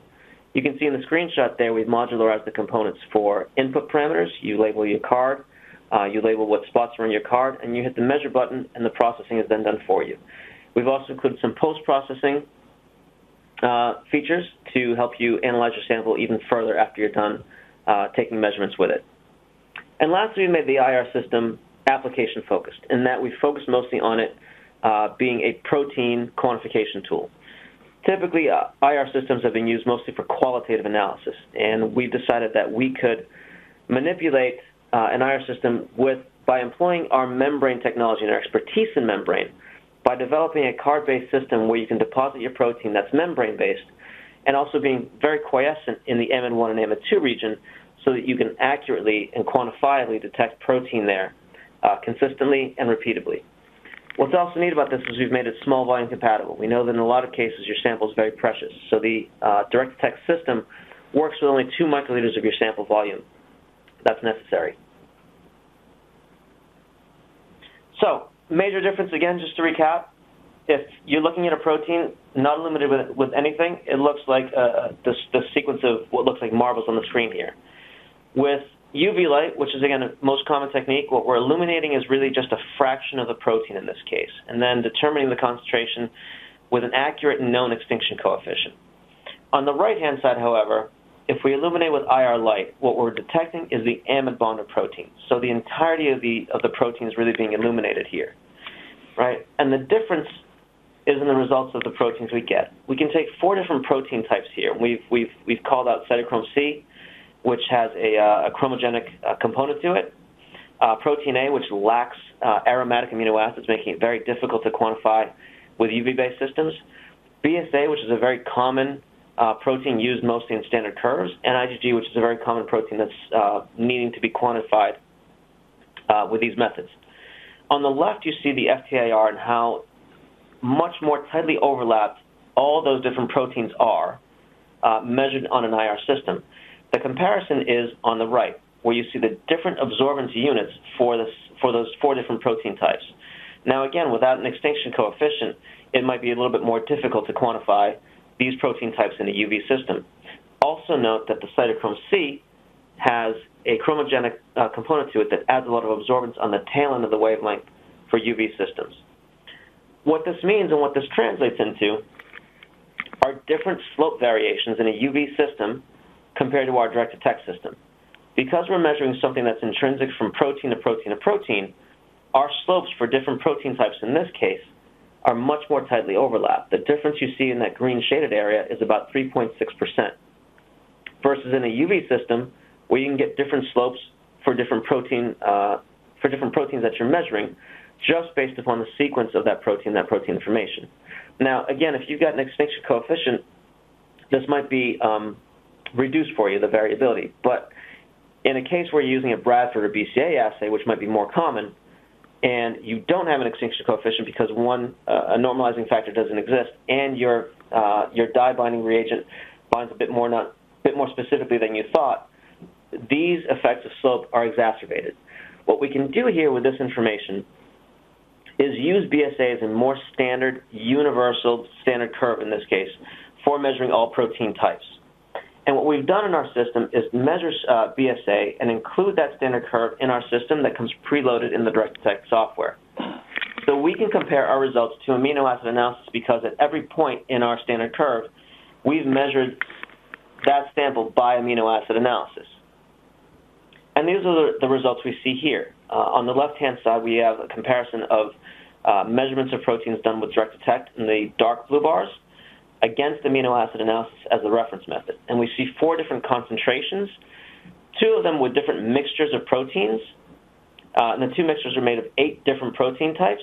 You can see in the screenshot there we've modularized the components for input parameters. You label your card, uh, you label what spots are on your card, and you hit the measure button and the processing is then done for you. We've also included some post-processing uh, features to help you analyze your sample even further after you're done uh, taking measurements with it. And lastly, we made the IR system application focused, in that we focused mostly on it uh, being a protein quantification tool. Typically, uh, IR systems have been used mostly for qualitative analysis, and we decided that we could manipulate uh, an IR system with by employing our membrane technology and our expertise in membrane, by developing a card-based system where you can deposit your protein that's membrane-based, and also being very quiescent in the amide 1 and amide 2 region so that you can accurately and quantifiably detect protein there uh, consistently and repeatably. What's also neat about this is we've made it small volume compatible. We know that in a lot of cases your sample is very precious, so the uh, direct detect system works with only 2 microliters of your sample volume. That's necessary. So, major difference again, just to recap, if you're looking at a protein not limited with, with anything, it looks like uh, the, the sequence of what looks like marbles on the screen here. With UV light, which is again the most common technique, what we're illuminating is really just a fraction of the protein in this case, and then determining the concentration with an accurate and known extinction coefficient. On the right-hand side, however, if we illuminate with IR light, what we're detecting is the amide bonded protein. So the entirety of the of the protein is really being illuminated here, right? And the difference is in the results of the proteins we get. We can take four different protein types here. We've we've we've called out cytochrome C, which has a, uh, a chromogenic uh, component to it. Uh, protein A, which lacks uh, aromatic amino acids, making it very difficult to quantify with UV-based systems. BSA, which is a very common uh, protein used mostly in standard curves, and IgG, which is a very common protein that's uh, needing to be quantified with these methods. On the left, you see the FTIR and how much more tightly overlapped all those different proteins are measured on an IR system. The comparison is on the right, where you see the different absorbance units for, this, for those four different protein types. Now, again, without an extinction coefficient, it might be a little bit more difficult to quantify these protein types in a UV system. Also note that the cytochrome C has a chromogenic uh, component to it that adds a lot of absorbance on the tail end of the wavelength for UV systems. What this means and what this translates into are different slope variations in a UV system compared to our direct detect system. Because we're measuring something that's intrinsic from protein to protein to protein, our slopes for different protein types in this case are much more tightly overlapped. The difference you see in that green shaded area is about 3.6%. Versus in a UV system, where you can get different slopes for different protein uh, for different proteins that you're measuring, just based upon the sequence of that protein, that protein information. Now, again, if you've got an extinction coefficient, this might be um, reduce for you the variability. But in a case where you're using a Bradford or BCA assay, which might be more common, and you don't have an extinction coefficient because one uh, a normalizing factor doesn't exist, and your uh, your dye binding reagent binds a bit more not bit more specifically than you thought, these effects of slope are exacerbated. What we can do here with this information is use BSA as a more standard, universal standard curve in this case for measuring all protein types. And what we've done in our system is measure uh, BSA and include that standard curve in our system that comes preloaded in the Direct Detect software. So we can compare our results to amino acid analysis because at every point in our standard curve, we've measured that sample by amino acid analysis. And these are the, results we see here. Uh, on the left-hand side, we have a comparison of uh, measurements of proteins done with Direct Detect in the dark blue bars against amino acid analysis as the reference method. And we see four different concentrations, two of them with different mixtures of proteins. Uh, and the two mixtures are made of eight different protein types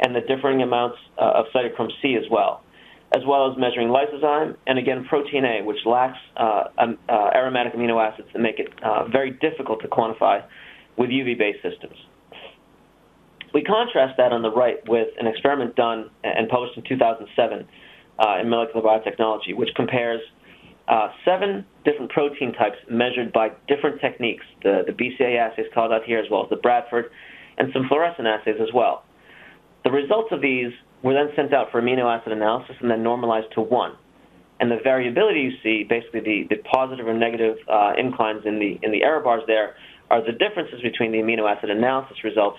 and the differing amounts uh, of cytochrome C as well, as well as measuring lysozyme and again protein A, which lacks uh, um, uh aromatic amino acids that make it uh, very difficult to quantify with UV-based systems. We contrast that on the right with an experiment done and published in 2007 uh, in molecular biotechnology, which compares uh, seven different protein types measured by different techniques, the, the BCA assays called out here, as well as the Bradford, and some fluorescent assays as well. The results of these were then sent out for amino acid analysis and then normalized to 1. And the variability you see, basically the, the positive or negative uh, inclines in the, in the error bars there, are the differences between the amino acid analysis results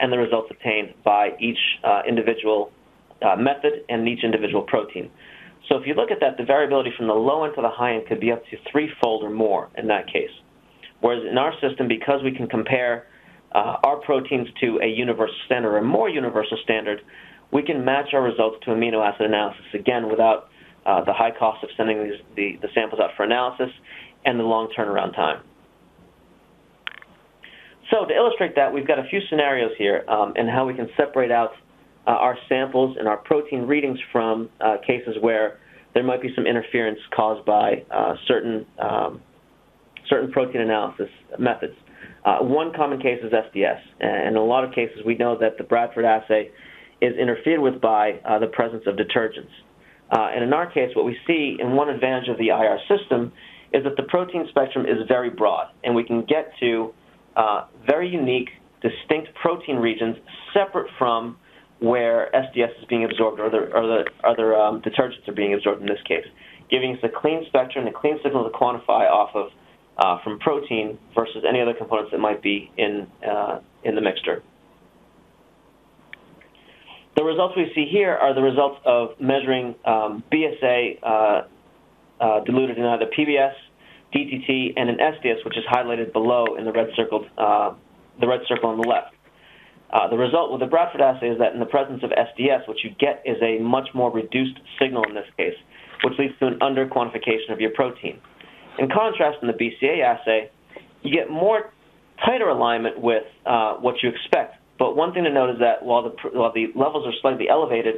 and the results obtained by each uh, individual uh, method and each individual protein. So if you look at that, the variability from the low end to the high end could be up to threefold or more in that case. Whereas in our system, because we can compare uh, our proteins to a universal standard or a more universal standard, we can match our results to amino acid analysis, again, without uh, the high cost of sending these, the, the samples out for analysis and the long turnaround time. So to illustrate that, we've got a few scenarios here um, and how we can separate out uh, our samples and our protein readings from uh, cases where there might be some interference caused by uh, certain um, certain protein analysis methods. Uh, one common case is SDS, and in a lot of cases we know that the Bradford assay is interfered with by uh, the presence of detergents. Uh, and in our case, what we see, and one advantage of the IR system, is that the protein spectrum is very broad, and we can get to very unique, distinct protein regions separate from where SDS is being absorbed or the other, um, detergents are being absorbed in this case, giving us a clean spectrum, a clean signal to quantify off of uh, from protein versus any other components that might be in, uh, in the mixture. The results we see here are the results of measuring um, BSA uh, uh, diluted in either PBS, DTT, and an SDS, which is highlighted below in the red circled, uh, the red circle on the left. Uh, the result with the Bradford assay is that in the presence of SDS, what you get is a much more reduced signal in this case, which leads to an under-quantification of your protein. In contrast, in the BCA assay, you get more tighter alignment with uh, what you expect. But one thing to note is that while the, while the levels are slightly elevated,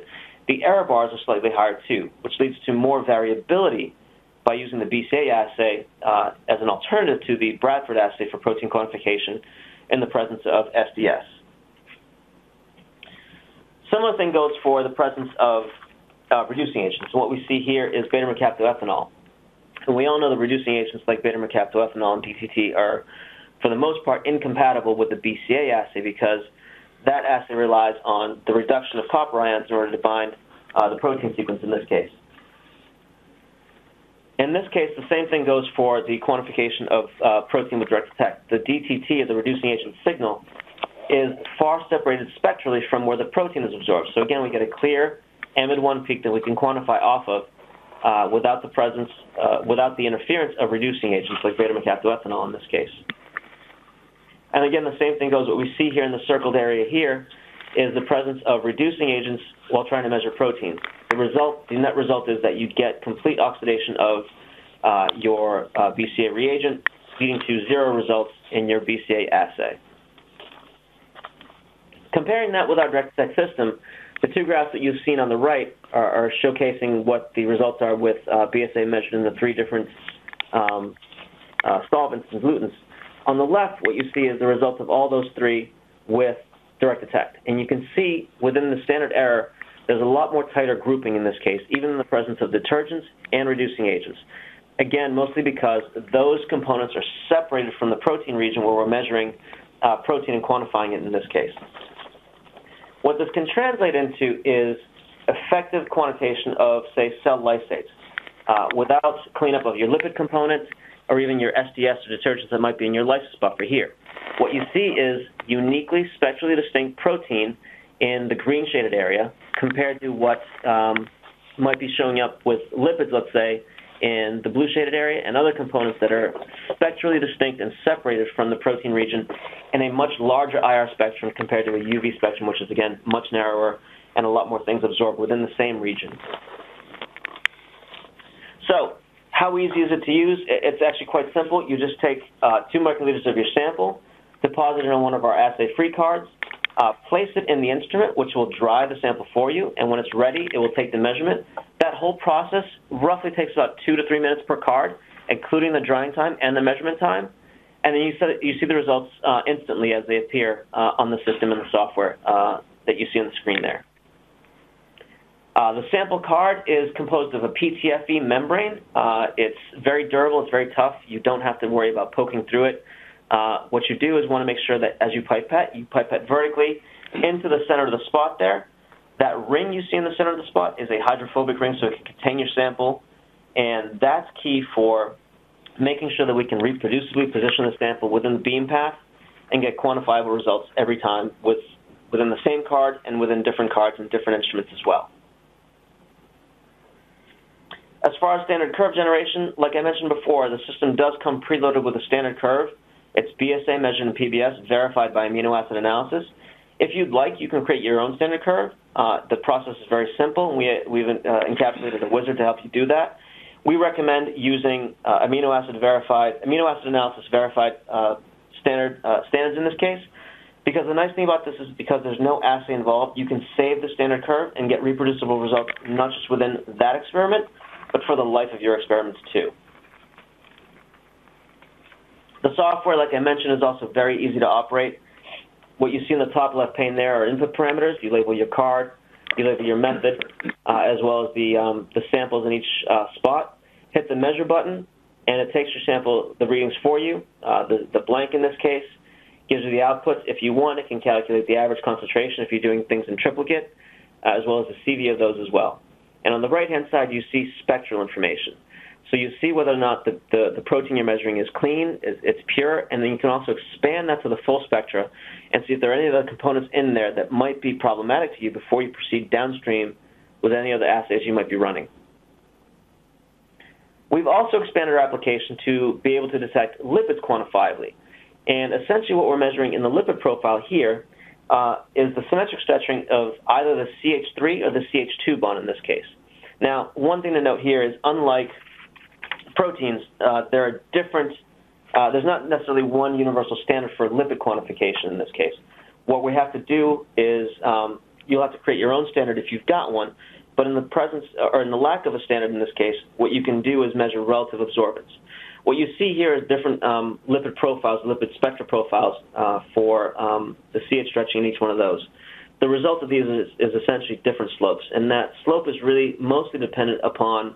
the error bars are slightly higher too, which leads to more variability by using the BCA assay uh, as an alternative to the Bradford assay for protein quantification in the presence of SDS. Similar thing goes for the presence of uh, reducing agents. what we see here is beta-mercaptoethanol. And we all know that reducing agents like beta-mercaptoethanol and DTT are, for the most part, incompatible with the BCA assay because that assay relies on the reduction of copper ions in order to bind uh, the protein sequence in this case. In this case, the same thing goes for the quantification of uh, protein with direct detect. The DTT, the reducing agent signal, is far separated spectrally from where the protein is absorbed. So again, we get a clear amide 1 peak that we can quantify off of uh, without the presence, uh, without the interference of reducing agents like beta-mercaptoethanol in this case. And again, the same thing goes. What we see here in the circled area here is the presence of reducing agents while trying to measure proteins. The result, the net result is that you get complete oxidation of uh, your uh, BCA reagent, leading to zero results in your BCA assay. Comparing that with our direct detect system, the two graphs that you've seen on the right are, are showcasing what the results are with uh, BSA measured in the three different um, uh, solvents and glutens. On the left, what you see is the results of all those three with direct detect. And you can see within the standard error, there's a lot more tighter grouping in this case, even in the presence of detergents and reducing agents. Again, mostly because those components are separated from the protein region where we're measuring uh, protein and quantifying it in this case. What this can translate into is effective quantitation of, say, cell lysates uh, without cleanup of your lipid components or even your SDS or detergents that might be in your lysis buffer here. What you see is uniquely spectrally distinct protein in the green shaded area compared to what um, might be showing up with lipids, let's say, in the blue shaded area and other components that are spectrally distinct and separated from the protein region in a much larger IR spectrum compared to a UV spectrum, which is, again, much narrower and a lot more things absorbed within the same region. So how easy is it to use? It's actually quite simple. You just take uh, two microliters of your sample, deposit it on one of our assay free cards, uh, place it in the instrument, which will dry the sample for you, and when it's ready, it will take the measurement. Whole process roughly takes about two to three minutes per card, including the drying time and the measurement time. And then you, set, you see the results uh, instantly as they appear uh, on the system and the software uh, that you see on the screen there. Uh, the sample card is composed of a PTFE membrane. Uh, it's very durable, it's very tough. You don't have to worry about poking through it. Uh, what you do is want to make sure that as you pipette, you pipette vertically into the center of the spot there. That ring you see in the center of the spot is a hydrophobic ring, so it can contain your sample, and that's key for making sure that we can reproducibly position the sample within the beam path and get quantifiable results every time with, within the same card and within different cards and different instruments as well. As far as standard curve generation, like I mentioned before, the system does come preloaded with a standard curve. It's BSA measured in PBS, verified by amino acid analysis. If you'd like, you can create your own standard curve. Uh, the process is very simple, and we, we've uh, encapsulated a wizard to help you do that. We recommend using uh, amino acid verified, amino acid analysis verified uh, standard uh, standards in this case, because the nice thing about this is because there's no assay involved, you can save the standard curve and get reproducible results not just within that experiment, but for the life of your experiments too. The software, like I mentioned, is also very easy to operate. What you see in the top left pane there are input parameters. You label your card, you label your method, uh, as well as the, um, the samples in each uh, spot. Hit the measure button, and it takes your sample, the readings for you. Uh, the, the blank in this case gives you the outputs. If you want, it can calculate the average concentration if you're doing things in triplicate, as well as the CV of those as well. And on the right-hand side, you see spectral information. So you see whether or not the, the, the protein you're measuring is clean, is, it's pure, and then you can also expand that to the full spectra and see if there are any other components in there that might be problematic to you before you proceed downstream with any other assays you might be running. We've also expanded our application to be able to detect lipids quantifiably. And essentially what we're measuring in the lipid profile here uh, is the symmetric stretching of either the CH3 or the CH2 bond in this case. Now, one thing to note here is unlike proteins, uh, there are different, uh, there's not necessarily one universal standard for lipid quantification in this case. What we have to do is um, you'll have to create your own standard if you've got one, but in the presence or in the lack of a standard in this case, what you can do is measure relative absorbance. What you see here is different um, lipid profiles, lipid spectra profiles uh, for um, the CH stretching in each one of those. The result of these is, is essentially different slopes, and that slope is really mostly dependent upon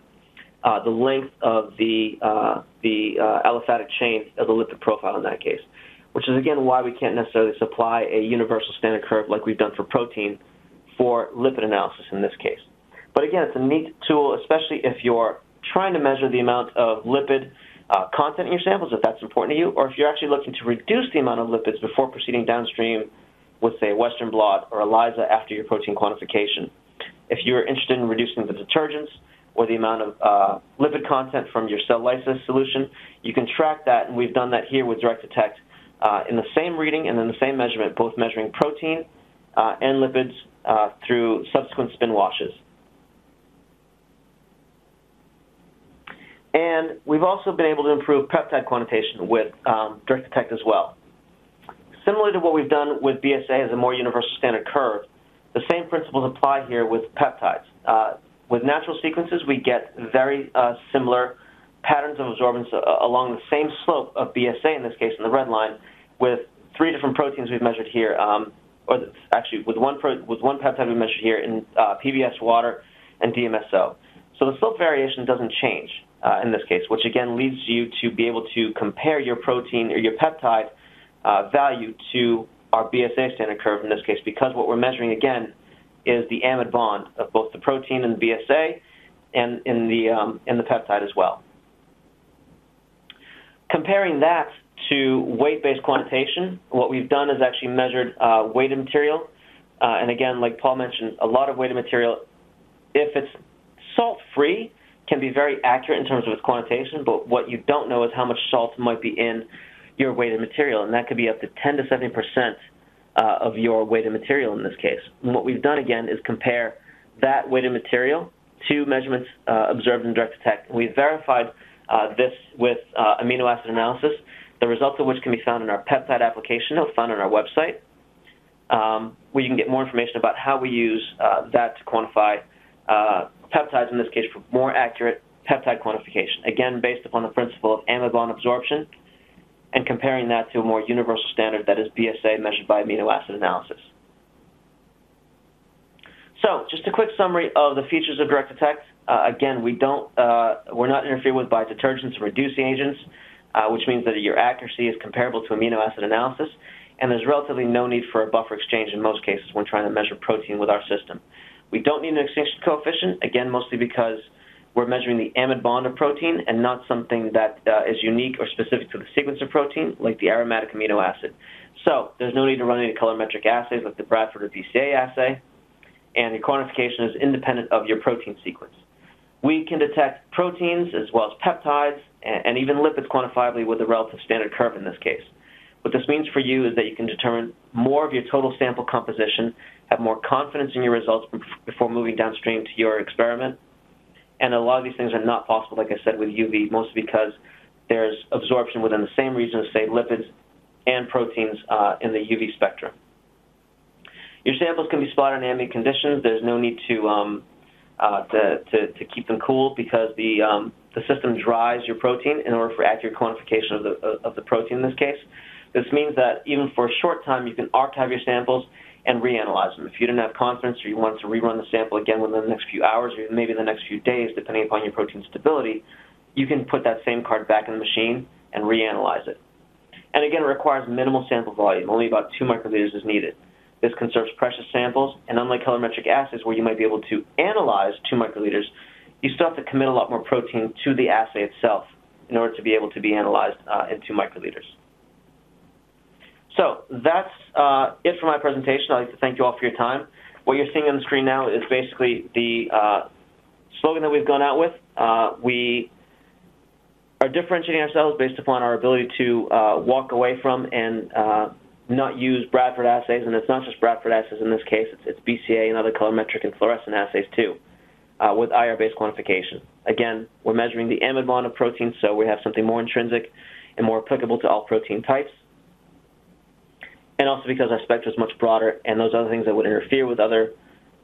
uh, the length of the uh, the uh, aliphatic chain of the lipid profile in that case, which is again why we can't necessarily supply a universal standard curve like we've done for protein for lipid analysis in this case. But again, it's a neat tool, especially if you're trying to measure the amount of lipid uh, content in your samples, if that's important to you, or if you're actually looking to reduce the amount of lipids before proceeding downstream with, say, Western blot or ELISA after your protein quantification. If you're interested in reducing the detergents, or the amount of uh, lipid content from your cell lysis solution. You can track that, and we've done that here with Direct Detect uh, in the same reading and in the same measurement, both measuring protein uh, and lipids uh, through subsequent spin washes. And we've also been able to improve peptide quantitation with um, Direct Detect as well. Similar to what we've done with BSA as a more universal standard curve, the same principles apply here with peptides. Uh, with natural sequences, we get very uh, similar patterns of absorbance uh, along the same slope of BSA, in this case, in the red line, with three different proteins we've measured here, um, or actually with one, with one peptide we measured here in uh, PBS water and DMSO. So the slope variation doesn't change uh, in this case, which again leads you to be able to compare your protein or your peptide uh, value to our BSA standard curve in this case, because what we're measuring again is the amide bond of both the protein and the BSA and in the, um, in the peptide as well. Comparing that to weight-based quantitation, what we've done is actually measured uh, weighted material. Uh, and again, like Paul mentioned, a lot of weighted material, if it's salt-free, can be very accurate in terms of its quantitation, but what you don't know is how much salt might be in your weighted material, and that could be up to 10 to 70 percent uh, of your weighted material in this case. And what we've done again is compare that weighted material to measurements uh, observed in direct detect. We've verified uh, this with uh, amino acid analysis, the results of which can be found in our peptide application note found on our website, um, where you can get more information about how we use uh, that to quantify uh, peptides, in this case, for more accurate peptide quantification. Again, based upon the principle of bond absorption and comparing that to a more universal standard that is BSA measured by amino acid analysis. So, just a quick summary of the features of Direct Detect. Uh, again, we don't, uh, we're not interfered with by detergents and reducing agents, uh, which means that your accuracy is comparable to amino acid analysis, and there's relatively no need for a buffer exchange in most cases when trying to measure protein with our system. We don't need an extinction coefficient, again, mostly because we're measuring the amide bond of protein and not something that uh, is unique or specific to the sequence of protein, like the aromatic amino acid. So there's no need to run any colorimetric assays like the Bradford or BCA assay, and your quantification is independent of your protein sequence. We can detect proteins as well as peptides and, and even lipids quantifiably with a relative standard curve in this case. What this means for you is that you can determine more of your total sample composition, have more confidence in your results before moving downstream to your experiment. And a lot of these things are not possible, like I said, with UV, mostly because there's absorption within the same region as, say, lipids and proteins uh, in the UV spectrum. Your samples can be spotted in ambient conditions. There's no need to, um, uh, to, to, to, keep them cool because the, um, the system dries your protein in order for accurate quantification of the, of the protein in this case. This means that even for a short time, you can archive your samples and reanalyze them. If you didn't have confidence or you wanted to rerun the sample again within the next few hours or maybe the next few days, depending upon your protein stability, you can put that same card back in the machine and reanalyze it. And again, it requires minimal sample volume. Only about 2 microliters is needed. This conserves precious samples, and unlike colorimetric assays where you might be able to analyze 2 microliters, you still have to commit a lot more protein to the assay itself in order to be able to be analyzed uh, in 2 microliters. So that's uh, it for my presentation. I'd like to thank you all for your time. What you're seeing on the screen now is basically the uh, slogan that we've gone out with. Uh, we are differentiating ourselves based upon our ability to uh, walk away from and uh, not use Bradford assays, and it's not just Bradford assays in this case, it's, it's BCA and other colorimetric and fluorescent assays too, uh, with IR-based quantification. Again, we're measuring the amide bond of proteins, so we have something more intrinsic and more applicable to all protein types. And also because our spectrum is much broader, and those other things that would interfere with other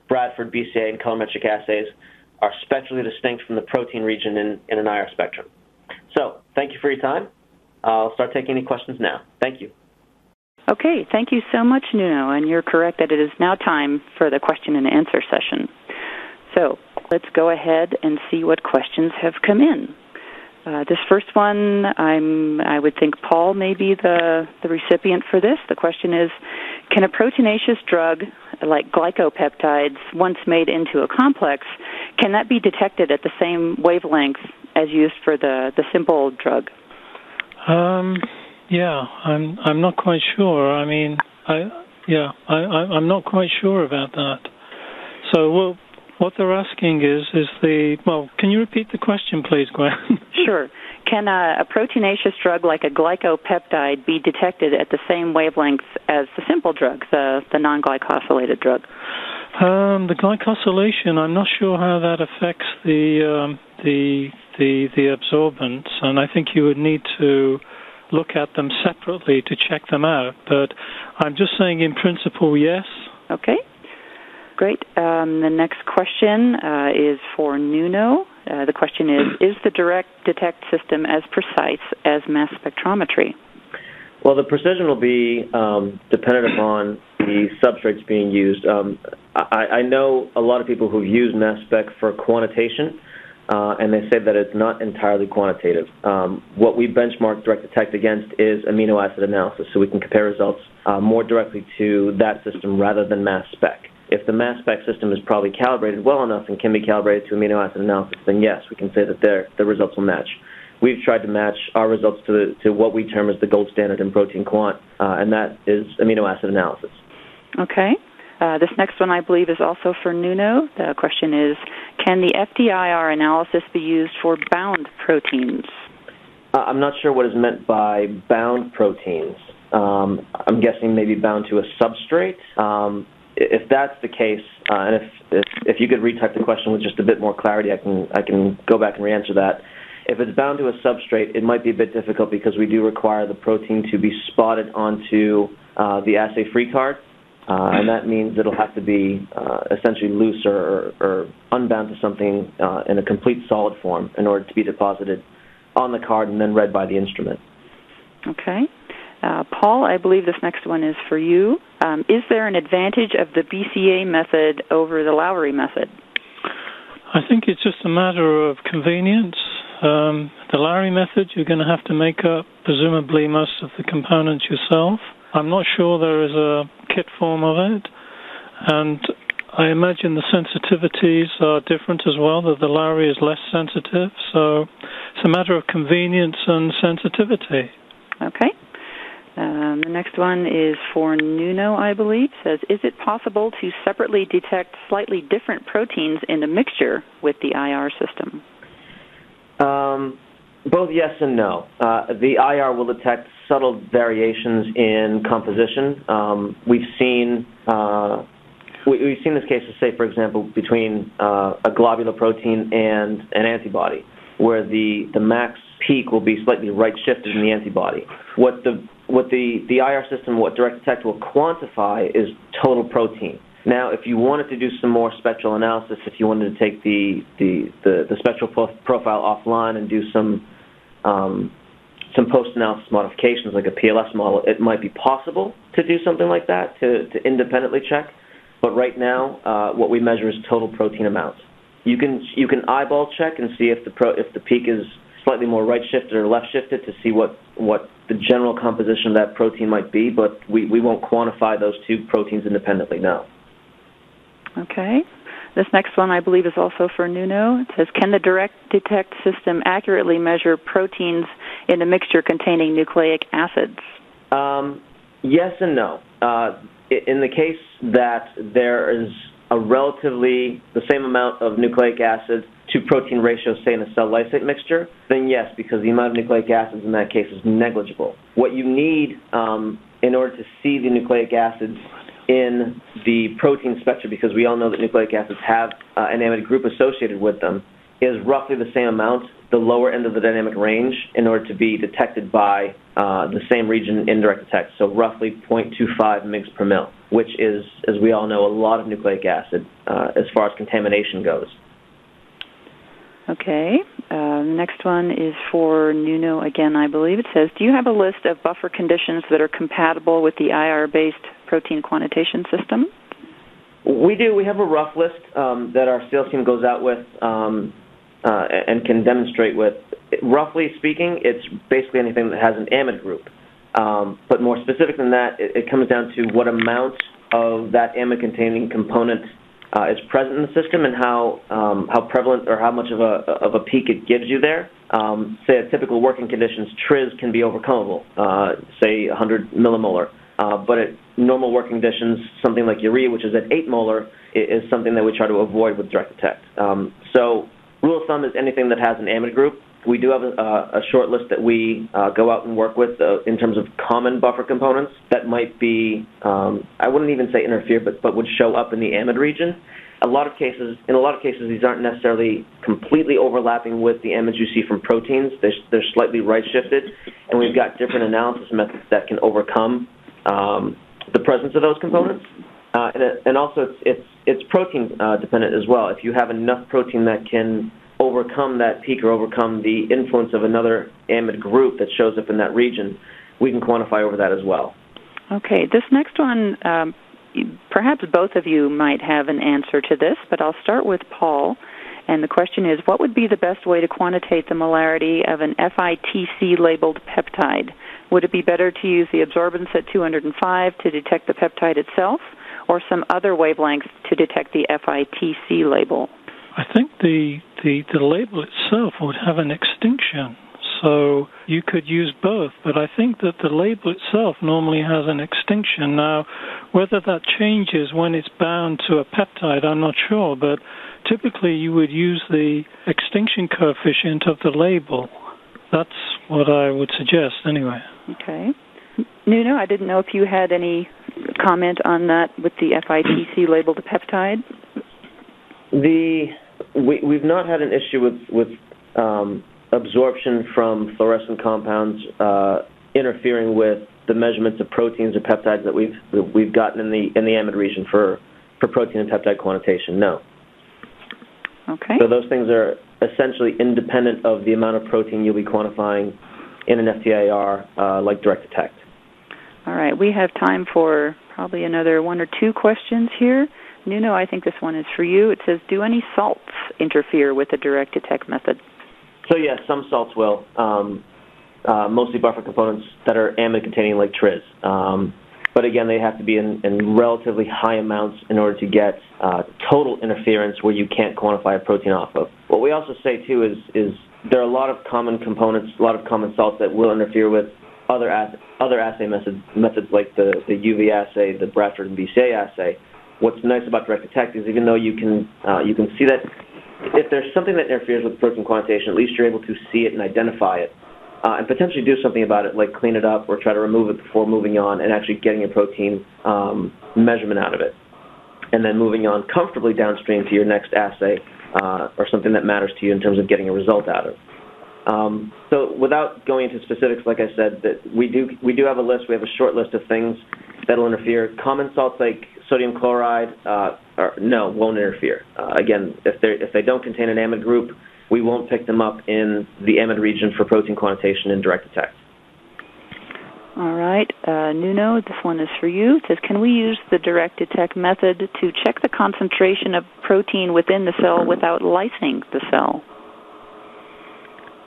Bradford, BCA, and colorimetric assays are spectrally distinct from the protein region in, in an IR spectrum. So thank you for your time. I'll start taking any questions now. Thank you. Okay, thank you so much, Nuno. And you're correct that it is now time for the question and answer session. So let's go ahead and see what questions have come in. Uh, this first one, I'm, I would think Paul may be the, the recipient for this. The question is Can a proteinaceous drug like glycopeptides, once made into a complex, can that be detected at the same wavelength as used for the, the simple drug? Um, yeah, I'm I'm not quite sure. I mean, I yeah, I, I am not quite sure about that. So well, what they're asking is is the well, can you repeat the question, please, Gwen? (laughs) sure. Can a, a proteinaceous drug like a glycopeptide be detected at the same wavelength as the simple drug, the the non-glycosylated drug? Um, the glycosylation, I'm not sure how that affects the um, the the the absorbance, and I think you would need to look at them separately to check them out. But I'm just saying, in principle, yes. Okay. Great. Um, the next question uh, is for Nuno. Uh, the question is (clears throat) Is the direct detect system as precise as mass spectrometry? Well, the precision will be um, dependent upon the substrates being used. Um, I, I, know a lot of people who've used mass spec for quantitation, uh, and they say that it's not entirely quantitative. Um, what we benchmark direct detect against is amino acid analysis, so we can compare results uh, more directly to that system rather than mass spec. If the mass spec system is probably calibrated well enough and can be calibrated to amino acid analysis, then yes, we can say that the results will match. We've tried to match our results to, the, to what we term as the gold standard in protein quant, uh, and that is amino acid analysis. Okay. Uh, this next one, I believe, is also for Nuno. The question is Can the FTIR analysis be used for bound proteins? Uh, I'm not sure what is meant by bound proteins. Um, I'm guessing maybe bound to a substrate. Um, if that's the case, uh, and if, if, if you could retype the question with just a bit more clarity, I can I can go back and re-answer that. If it's bound to a substrate, it might be a bit difficult because we do require the protein to be spotted onto uh, the assay free card. Uh, and that means it'll have to be uh, essentially loose or, or, unbound to something uh, in a complete solid form in order to be deposited on the card and then read by the instrument. Okay. Uh, Paul, I believe this next one is for you. Um, is there an advantage of the BCA method over the Lowry method? I think it's just a matter of convenience. Um, the Lowry method, you're going to have to make up presumably most of the components yourself. I'm not sure there is a kit form of it, and I imagine the sensitivities are different as well, that the Lowry is less sensitive, so it's a matter of convenience and sensitivity. Okay. Um, the next one is for Nuno, I believe. Says, is it possible to separately detect slightly different proteins in a mixture with the IR system? Um, both yes and no. Uh, the IR will detect subtle variations in composition. Um, we've seen uh, we, have seen this case, say for example, between uh, a globular protein and an antibody, where the the max peak will be slightly right shifted in the antibody. What the what the, the IR system, what direct detect will quantify is total protein. Now, if you wanted to do some more spectral analysis, if you wanted to take the the, the, the spectral pro- profile offline and do some um, some post-analysis modifications like a PLS model, it might be possible to do something like that to, to independently check. But right now, uh, what we measure is total protein amount. You can you can eyeball check and see if the pro, if the peak is slightly more right shifted or left shifted to see what what the general composition of that protein might be, but we, we won't quantify those two proteins independently now. Okay. This next one, I believe, is also for Nuno. It says, "Can the direct detect system accurately measure proteins in a mixture containing nucleic acids?" Um, yes and no. Uh, in the case that there is a relatively the same amount of nucleic acid to protein ratio, say in a cell lysate mixture, then yes, because the amount of nucleic acids in that case is negligible. What you need um, in order to see the nucleic acids in the protein spectrum, because we all know that nucleic acids have uh, an amide group associated with them, is roughly the same amount, the lower end of the dynamic range, in order to be detected by uh, the same region in direct detect, so roughly 0.25 mg per mil, which is, as we all know, a lot of nucleic acid uh, as far as contamination goes. Okay. Uh, next one is for Nuno again, I believe. It says, Do you have a list of buffer conditions that are compatible with the IR based protein quantitation system? We do. We have a rough list um, that our sales team goes out with um, uh, and can demonstrate with. Roughly speaking, it's basically anything that has an amide group. Um, but more specific than that, it, it, comes down to what amount of that amide containing component uh, is present in the system and how um, how prevalent or how much of a of a peak it gives you there. Um, say at typical working conditions, tris can be overcomable, uh, say 100 millimolar. Uh, but at normal working conditions, something like urea, which is at 8 molar, is something that we try to avoid with direct detect. Um, so rule of thumb is anything that has an amide group. We do have a, a short list that we uh, go out and work with uh, in terms of common buffer components that might be, um, I wouldn't even say interfere, but, but would show up in the amide region. A lot of cases, in a lot of cases, these aren't necessarily completely overlapping with the amides you see from proteins. They're, they're slightly right shifted, and we've got different analysis methods that can overcome um, the presence of those components. Uh, and, and, also, it's, it's, it's protein uh, dependent as well. If you have enough protein that can overcome that peak or overcome the influence of another amide group that shows up in that region, we can quantify over that as well. Okay, this next one, um, perhaps both of you might have an answer to this, but I'll start with Paul. And the question is, what would be the best way to quantitate the molarity of an FITC labeled peptide? Would it be better to use the absorbance at 205 to detect the peptide itself, or some other wavelength to detect the FITC label? I think the, the, the label itself would have an extinction. So you could use both, but I think that the label itself normally has an extinction. Now, whether that changes when it's bound to a peptide, I'm not sure, but typically you would use the extinction coefficient of the label. That's what I would suggest, anyway. Okay. Nuno, I didn't know if you had any comment on that with the FITC labeled peptide. The we, we've not had an issue with with um, absorption from fluorescent compounds uh, interfering with the measurements of proteins or peptides that we've that we've gotten in the in the amide region for for protein and peptide quantitation. No. Okay. So those things are essentially independent of the amount of protein you'll be quantifying in an FTIR, uh, like direct detect. All right. We have time for probably another one or two questions here. Nuno, I think this one is for you. It says, do any salts interfere with the direct detect method? So yes, some salts will. Um, uh, mostly buffer components that are amide containing like tris. Um, but again, they have to be in, in, relatively high amounts in order to get uh, total interference where you can't quantify a protein off of. What we also say too is, is there are a lot of common components, a lot of common salts that will interfere with other ass- other assay methods, methods like the, the UV assay, the Bradford and BCA assay, what's nice about direct detect is even though you can uh, you can see that if there's something that interferes with protein quantitation, at least you're able to see it and identify it, uh, and potentially do something about it, like clean it up or try to remove it before moving on and actually getting a protein um, measurement out of it, and then moving on comfortably downstream to your next assay uh, or something that matters to you in terms of getting a result out of. Um, so without going into specifics, like I said, that we do we do have a list. We have a short list of things that'll interfere. Common salts like sodium chloride, uh, are, no, won't interfere. Uh, again, if they if they don't contain an amide group, we won't pick them up in the amide region for protein quantitation in direct detect. All right, uh, Nuno, this one is for you. It says, can we use the direct detect method to check the concentration of protein within the cell without lysing the cell?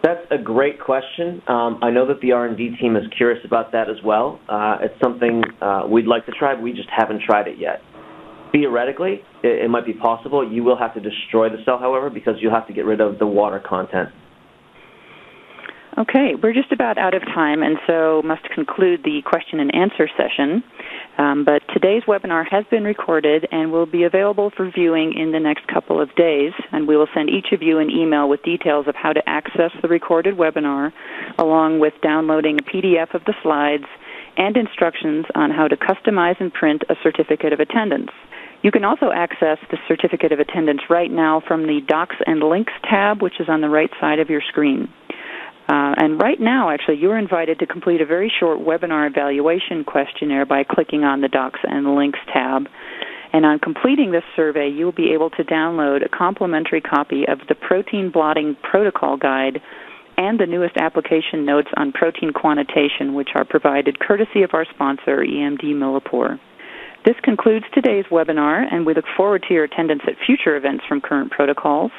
That's a great question. Um, I know that the R&D team is curious about that as well. Uh, it's something uh, we'd like to try, but we just haven't tried it yet. Theoretically, it, it, might be possible. You will have to destroy the cell, however, because you'll have to get rid of the water content. Okay, we're just about out of time, and so must conclude the question and answer session. Um, but today's webinar has been recorded and will be available for viewing in the next couple of days. And we will send each of you an email with details of how to access the recorded webinar, along with downloading a PDF of the slides and instructions on how to customize and print a certificate of attendance. You can also access the certificate of attendance right now from the Docs and Links tab, which is on the right side of your screen. Uh, and right now, actually, you're invited to complete a very short webinar evaluation questionnaire by clicking on the Docs and Links tab. And on completing this survey, you'll be able to download a complimentary copy of the Protein Blotting Protocol Guide and the newest application notes on protein quantitation, which are provided courtesy of our sponsor, EMD Millipore. This concludes today's webinar, and we look forward to your attendance at future events from Current Protocols.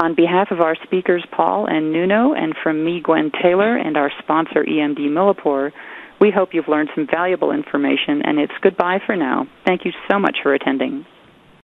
On behalf of our speakers, Paul and Nuno, and from me, Gwen Taylor, and our sponsor, EMD Millipore, we hope you've learned some valuable information, and it's goodbye for now. Thank you so much for attending.